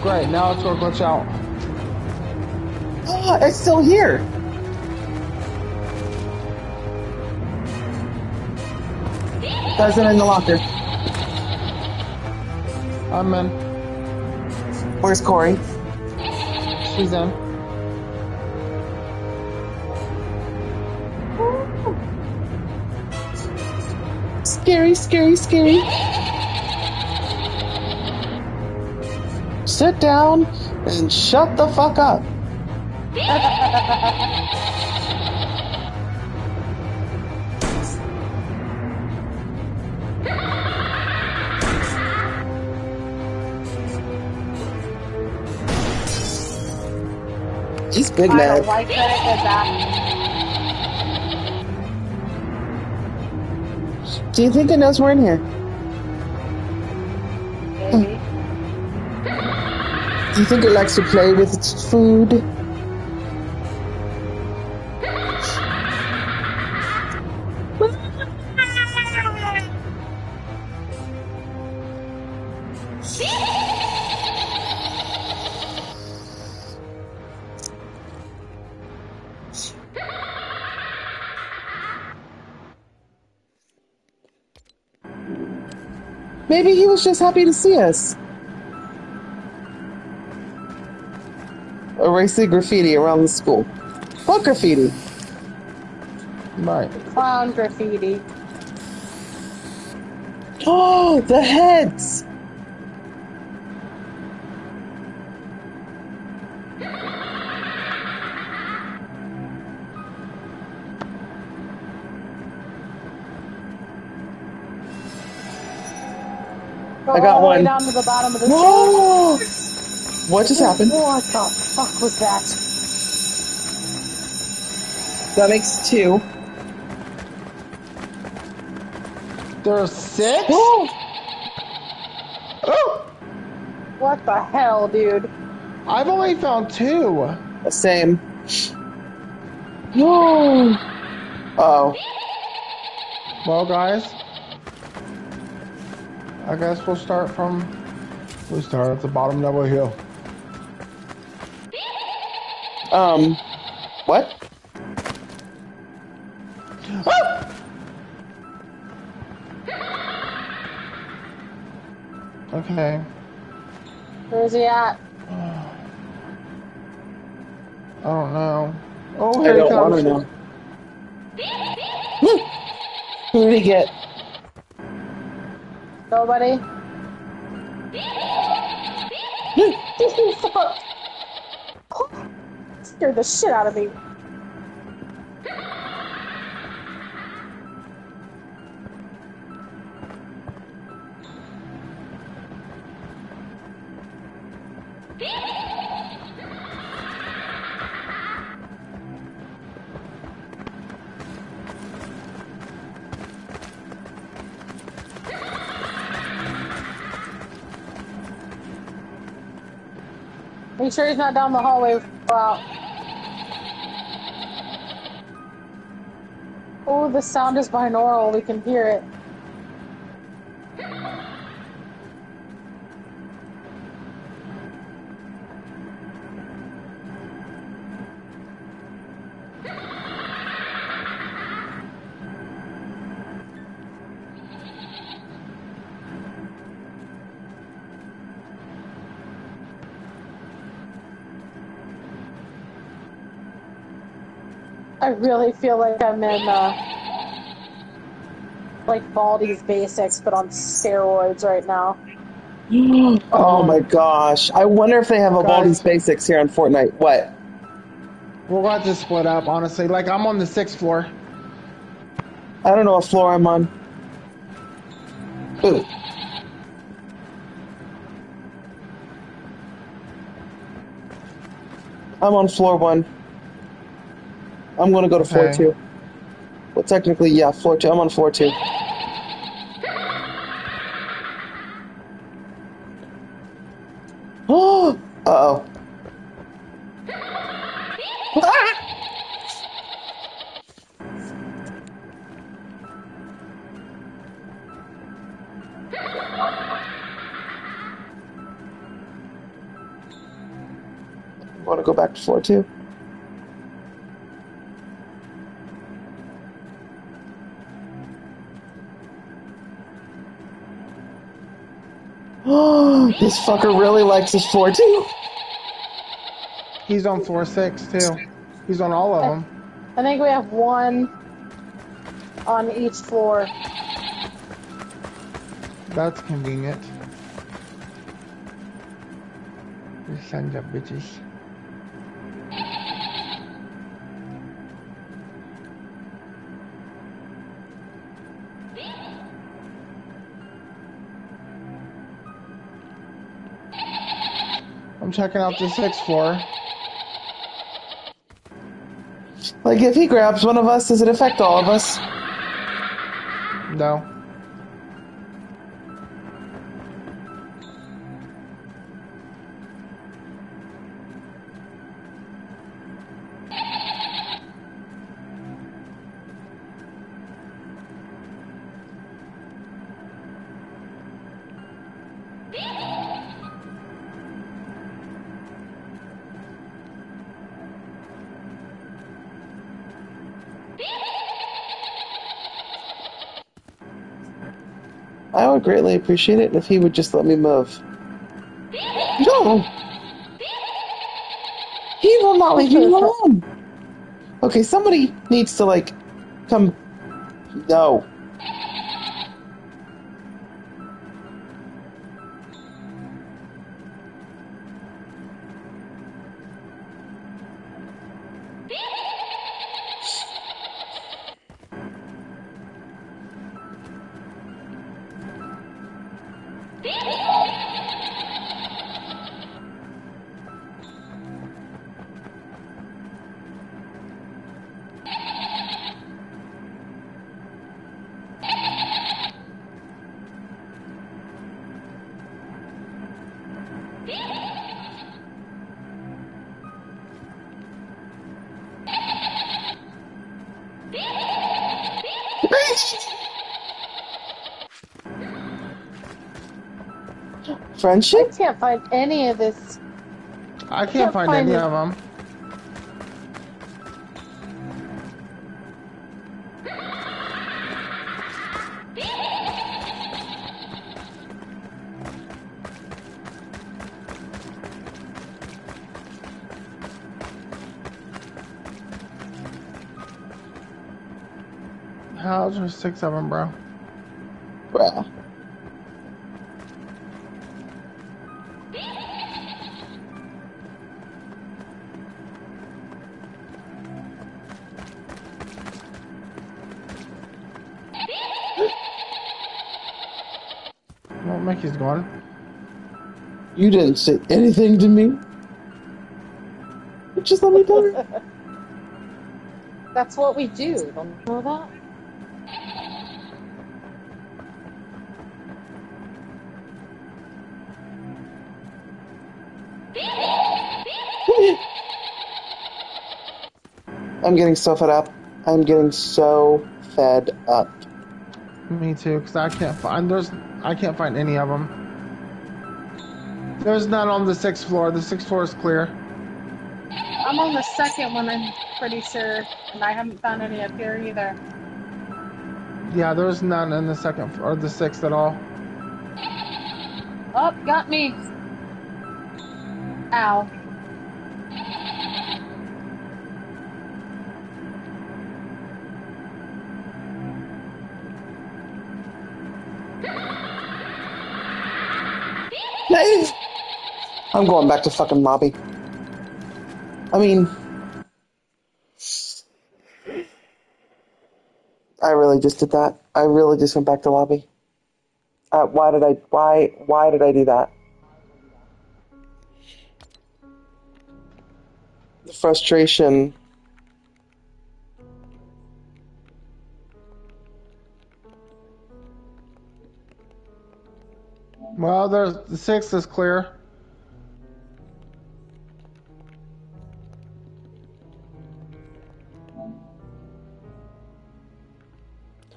Great, now it's gonna glitch out. Oh, it's still here. Guys, I'm in the locker. I'm in. Where's Corey? She's in. Scary, scary, scary. Sit down and shut the fuck up. [LAUGHS] Big I don't mad. it did that. Do you think it knows we're in here? Maybe. Do you think it likes to play with its food? Maybe he was just happy to see us. Erase the graffiti around the school. What graffiti? Right. Clown graffiti. [GASPS] Oh, the heads! I got all the way one. down to the bottom of the Whoa! What just happened? What the fuck was that? That makes two. There's six? Oh! Oh! What the hell, dude? I've only found two. The same. No! Oh. Well, guys, I guess we'll start from. we'll start at the bottom double hill. Um. What? Okay. Where is he at? I don't know. Oh, I here he don't comes. want to know. Who did he get? Nobody? Fuck. [LAUGHS] Scared the shit out of me. Sure he's not down the hallway. Oh, the sound is binaural. We can hear it. Really feel like I'm in, uh, like Baldi's Basics, but on steroids right now. [GASPS] Oh my gosh. I wonder if they have a Guys. Baldi's Basics here on Fortnite. What? We're about to split up, honestly. Like, I'm on the sixth floor. I don't know what floor I'm on. Ooh. I'm on floor one. I'm gonna go to floor Okay. two. Well, technically, yeah, floor two. I'm on floor two. Oh, uh oh. Want to go back to floor two? This fucker really likes his floor two. He's on floor six, too. He's on all of them. I think we have one on each floor. That's convenient. You sons of bitches. Checking out the sixth floor. Like, if he grabs one of us, does it affect all of us? No. Appreciate it if he would just let me move. No! He will not leave me alone! Okay, somebody needs to, like, come. No. Friendship? I can't find any of this. I can't, can't find, find, any it. of them. How there's six of them, bro? Bro. You didn't say anything to me. Just let me play. [LAUGHS] That's what we do. Don't you know that? [LAUGHS] I'm getting so fed up. I'm getting so fed up. Me too, cause I can't find there's I can't find any of them. There's none on the sixth floor. The sixth floor is clear. I'm on the second one, I'm pretty sure, and I haven't found any up here either. Yeah, there's none in the second or the sixth at all. Oh, got me. Ow. Hey! I'm going back to fucking lobby. I mean, I really just did that. I really just went back to lobby. Uh, why did I? Why? Why did I do that? The frustration. Well, there's the sixth is clear.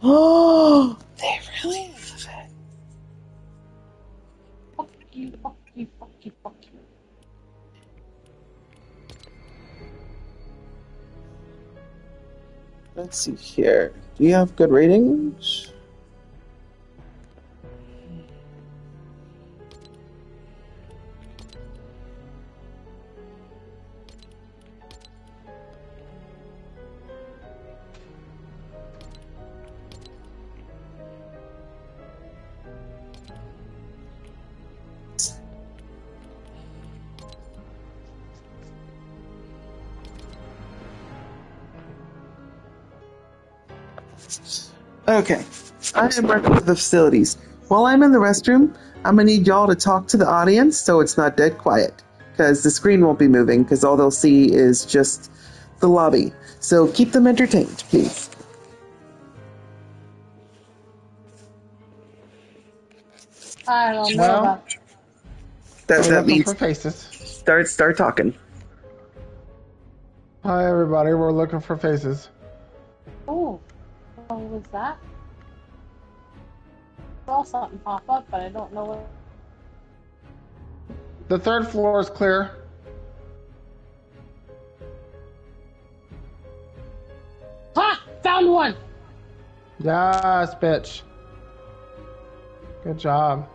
Oh, [GASPS] they really have it. Fuck you, fuck you, fuck you, fuck you. Let's see here. Do you have good ratings? Okay. I am working with the facilities. While I'm in the restroom, I'm gonna need y'all to talk to the audience so it's not dead quiet. Because the screen won't be moving, because all they'll see is just the lobby. So keep them entertained, please. I don't know Well, about That We're that looking means for faces. start start talking. Hi everybody, we're looking for faces. Was that? saw something pop up, but I don't know what. The third floor is clear. Ha! Found one! Yes, bitch. Good job.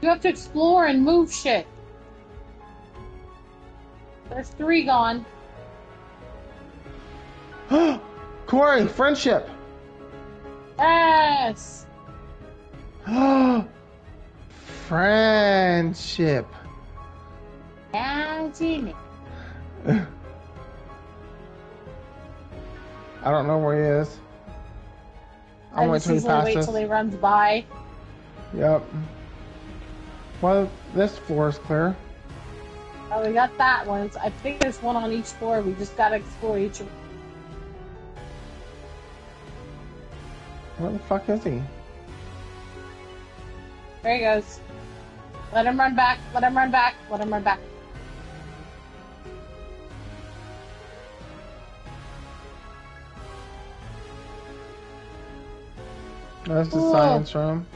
You have to explore and move shit. There's three gone. [GASPS] Corey, friendship. Yes! [GASPS] friendship. Imagine it. I don't know where he is. I I'll wait just till he usually wait till he runs by. Yep. Well, this floor is clear. Oh, we got that one. I think there's one on each floor. We just gotta explore each. Where the fuck is he? There he goes. Let him run back. Let him run back. Let him run back. That's the science room.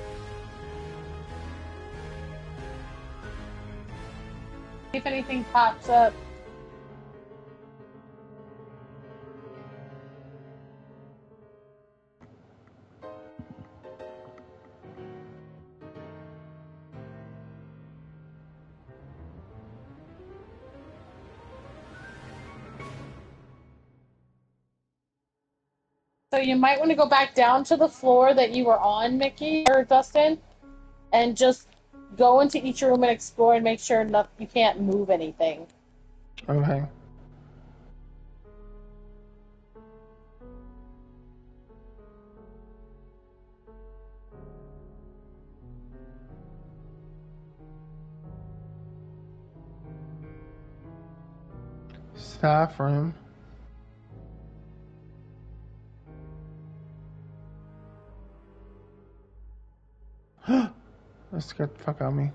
See if anything pops up. You might want to go back down to the floor that you were on, Mickey or Dustin, and just go into each room and explore and make sure not, you can't move anything. Okay. Staff room. [GASPS] Let's get the fuck out of me.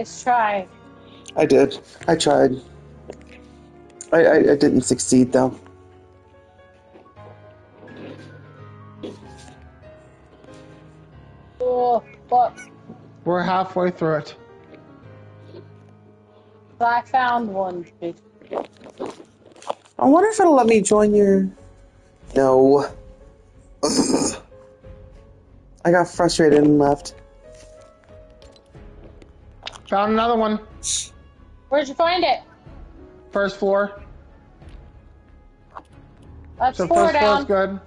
Nice try. I did. I tried. I, I, I didn't succeed though. Oh, but We're halfway through it. I found one. I wonder if it'll let me join your. No. Ugh. [CLEARS THROAT] I got frustrated and left. Found another one. Where'd you find it? First floor. That's So four first floor's down. good.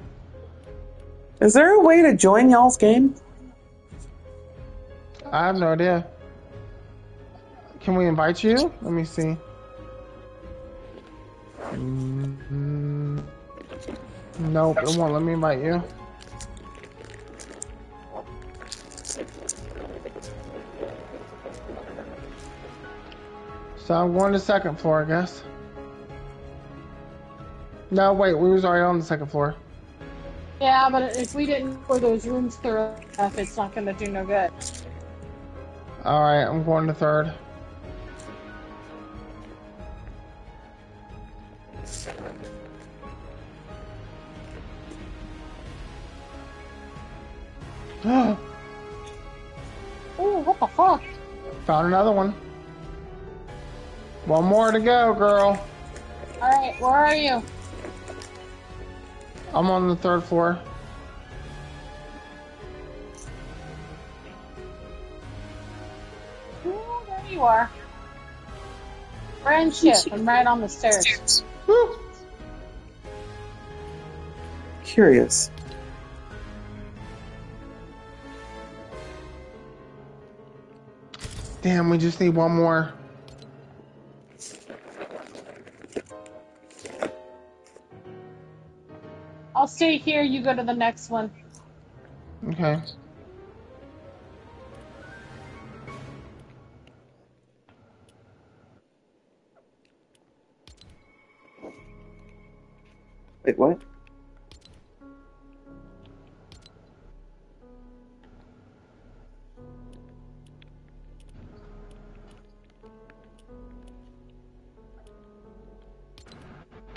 Is there a way to join y'all's game? I have no idea. Can we invite you? Let me see. Mm, Nope, it won't let me invite you. So I'm going to second floor, I guess. No, wait, we was already on the second floor. Yeah, but if we didn't pour those rooms through enough, it's not gonna do no good. Alright, I'm going to third. [GASPS] Ooh, what the fuck? Found another one. One more to go, girl. Alright, where are you? I'm on the third floor. Ooh, there you are. Friendship. I'm right on the stairs. Woo. Curious. Damn, we just need one more. I'll stay here, you go to the next one. Okay. Wait, what?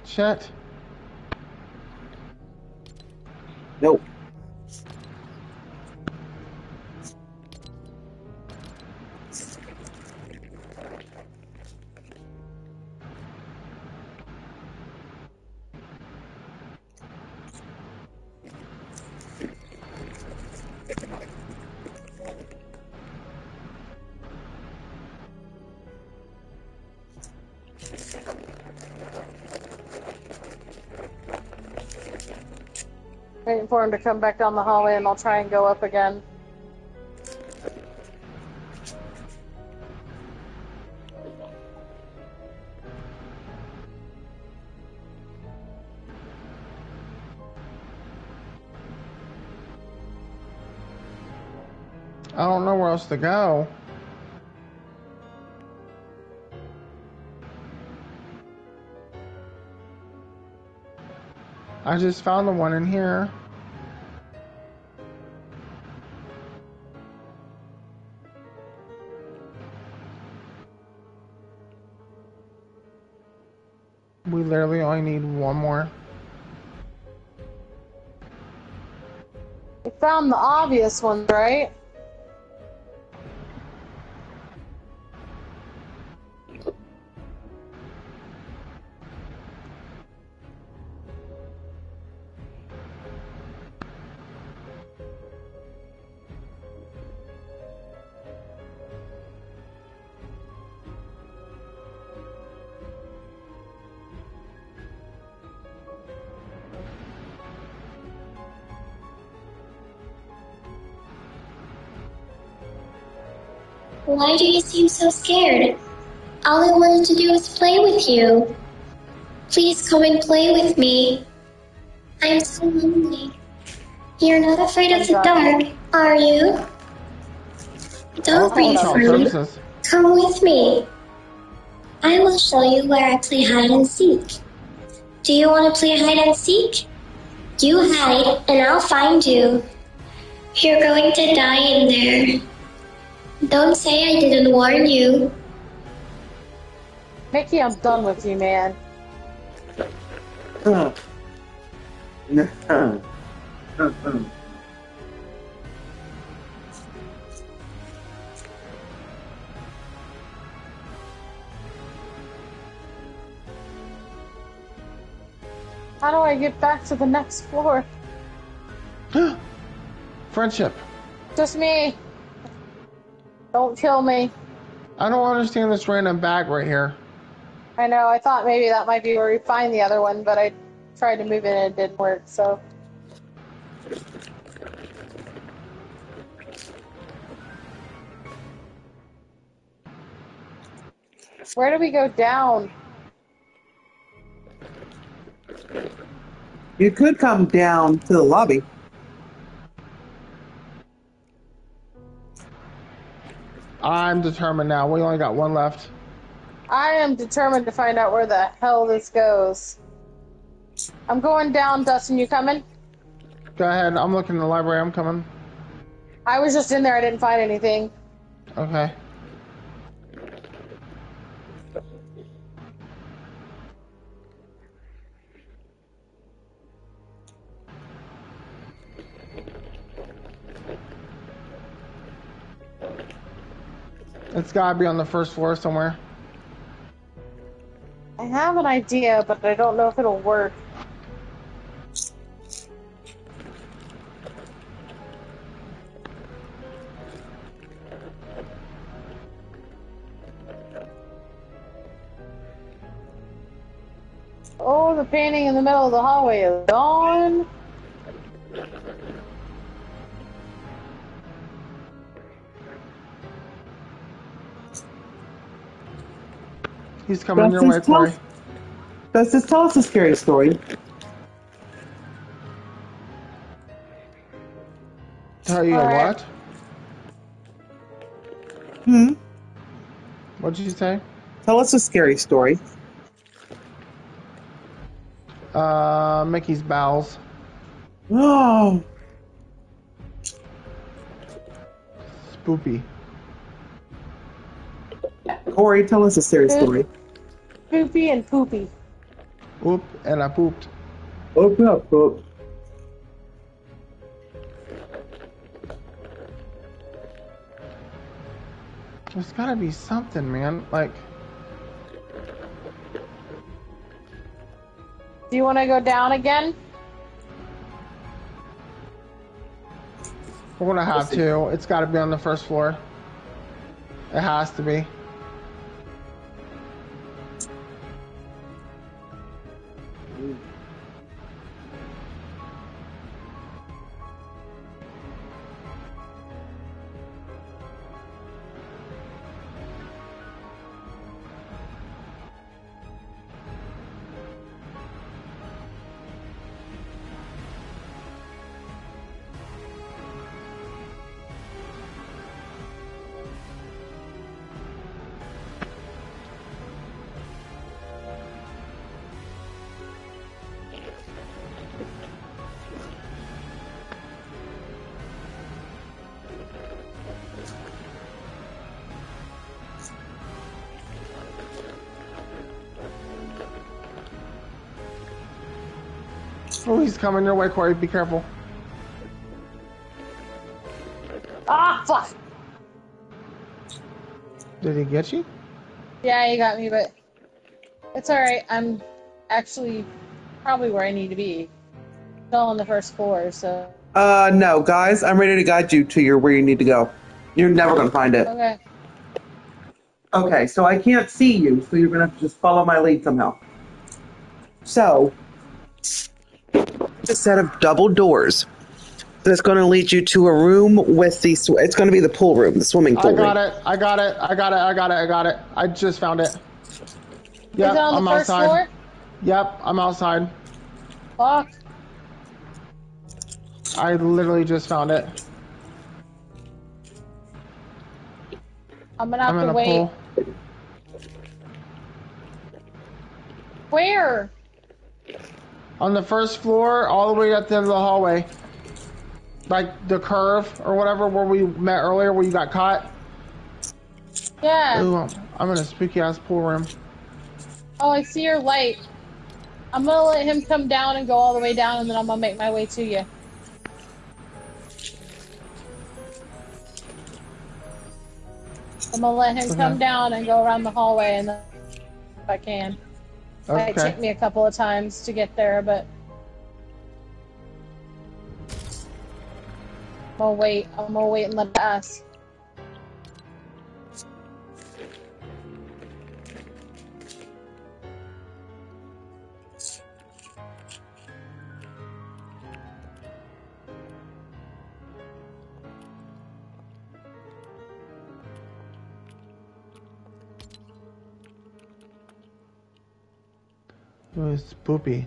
Shit. Nope. Waiting for him to come back down the hallway and I'll try and go up again. I don't know where else to go. I just found the one in here. Found the obvious ones, right? Why do you seem so scared? All I wanted to do was play with you. Please come and play with me. I'm so lonely. You're not afraid of the dark, are you? Don't be afraid. Come with me. I will show you where I play hide and seek. Do you want to play hide and seek? You hide, and I'll find you. You're going to die in there. Don't say I didn't warn you. Mickey, I'm done with you, man. How do I get back to the next floor? [GASPS] Friendship. Just me. Don't kill me. I don't understand this random bag right here. I know, I thought maybe that might be where we find the other one, but I tried to move it and it didn't work, so. Where do we go down? You could come down to the lobby. I'm determined now. We only got one left. I am determined to find out where the hell this goes. I'm going down, Dustin, you coming? Go ahead. I'm looking in the library. I'm coming. I was just in there, I didn't find anything. Okay. Gotta be on the first floor somewhere. I have an idea, but I don't know if it'll work. Oh, the painting in the middle of the hallway is gone. He's coming your Does way, this, tell Corey. us, does this tell us a scary story? Tell you Alright. what? Hmm. What did you say? Tell us a scary story. Uh, Mickey's bowels. Oh, Spoopy. Corey, tell us a scary story. Poopy and poopy. Oop, and I pooped. Open up, book. There's gotta be something, man. Like, Do you want to go down again? we're gonna have to. It's gotta be on the first floor. It has to be. Oh, he's coming your way, Corey. Be careful. Ah, fuck. Did he get you? Yeah, he got me, but it's alright. I'm actually probably where I need to be. Still on the first floor, so. Uh, no, guys, I'm ready to guide you to your where you need to go. You're never gonna find it. Okay. Okay, so I can't see you, so you're gonna have to just follow my lead somehow. So, a set of double doors that's going to lead you to a room with the. Sw- it's going to be the pool room, the swimming pool I got room. it. I got it. I got it. I got it. I got it. I just found it. Yep, Is it on I'm the first outside. floor? Yep, I'm outside. Fuck. I literally just found it. I'm gonna have I'm in to wait. pool. Where? On the first floor, all the way at the end of the hallway. Like the curve or whatever where we met earlier where you got caught. Yeah. Ooh, I'm, in a spooky ass pool room. Oh, I see your light. I'm gonna let him come down and go all the way down, and then I'm gonna make my way to you. I'm gonna let him come down and go around the hallway, and then if I can. It took me a couple of times to get there, but I'm gonna wait. I'm gonna wait and let it Oh, pass. It was poopy.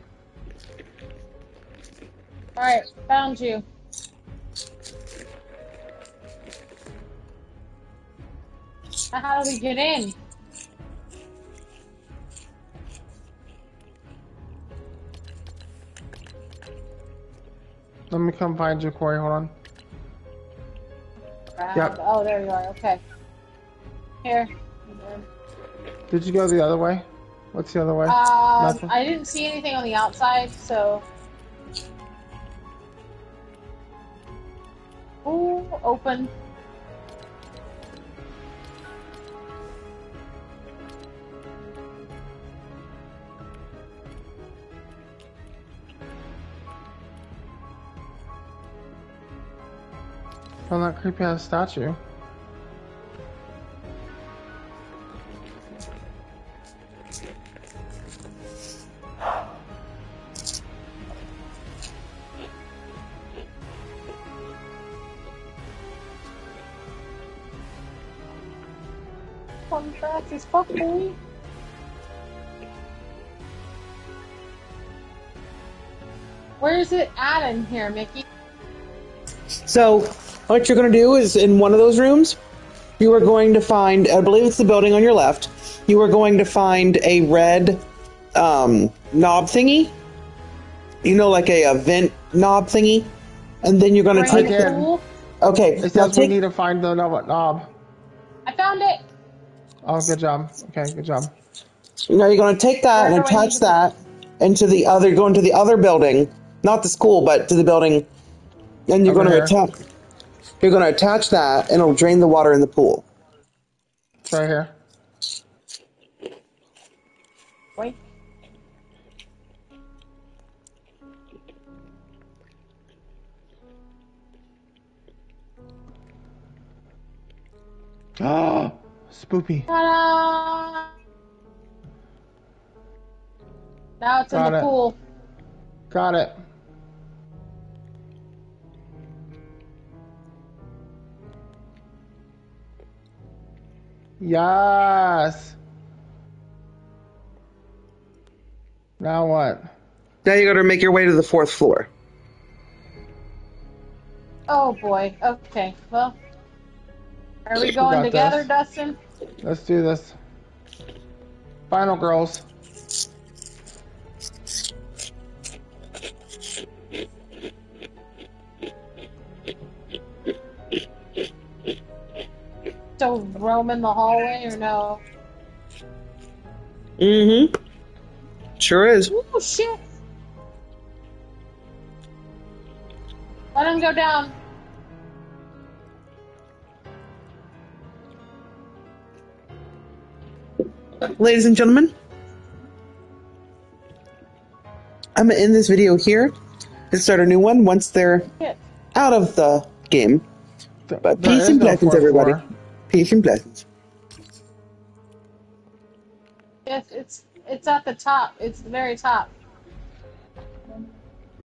All right, found you. How do we get in? Let me come find you, Corey. Hold on. Yep. Oh, there you are. Okay. Here. Did you go the other way? What's the other way? Um, I didn't see anything on the outside, so. Ooh, open. Found that creepy ass statue. Contract is fuck boy. Where is it at in here, Mickey? So, what you're going to do is in one of those rooms, you are going to find, I believe it's the building on your left, you are going to find a red um, knob thingy. You know, like a, a vent knob thingy. And then you're going to take in did. the pool? Okay, It now says we need to find the knob. Oh, good job. Okay, good job. now you're going to take that and do I need attach that into the other, go into the other building, not the school, but to the building. And you're Over going to here. attach, you're going to attach that and it'll drain the water in the pool. It's right here. Wait. Oh, spoopy. Ta-da! Now it's in Got the it. pool. Got it. Yes. Now what? Now you got to make your way to the fourth floor. Oh boy. Okay. Well, are we We going together, this. Dustin? Let's do this. Final girls. So roam in the hallway or no? Mm-hmm. Sure is. Oh shit! Let him go down. Ladies and gentlemen, I'm gonna end this video here and start a new one once they're out of the game. But There peace and no blessings, fourth everybody. floor. Peace and blessings. It's it's it's at the top. It's the very top.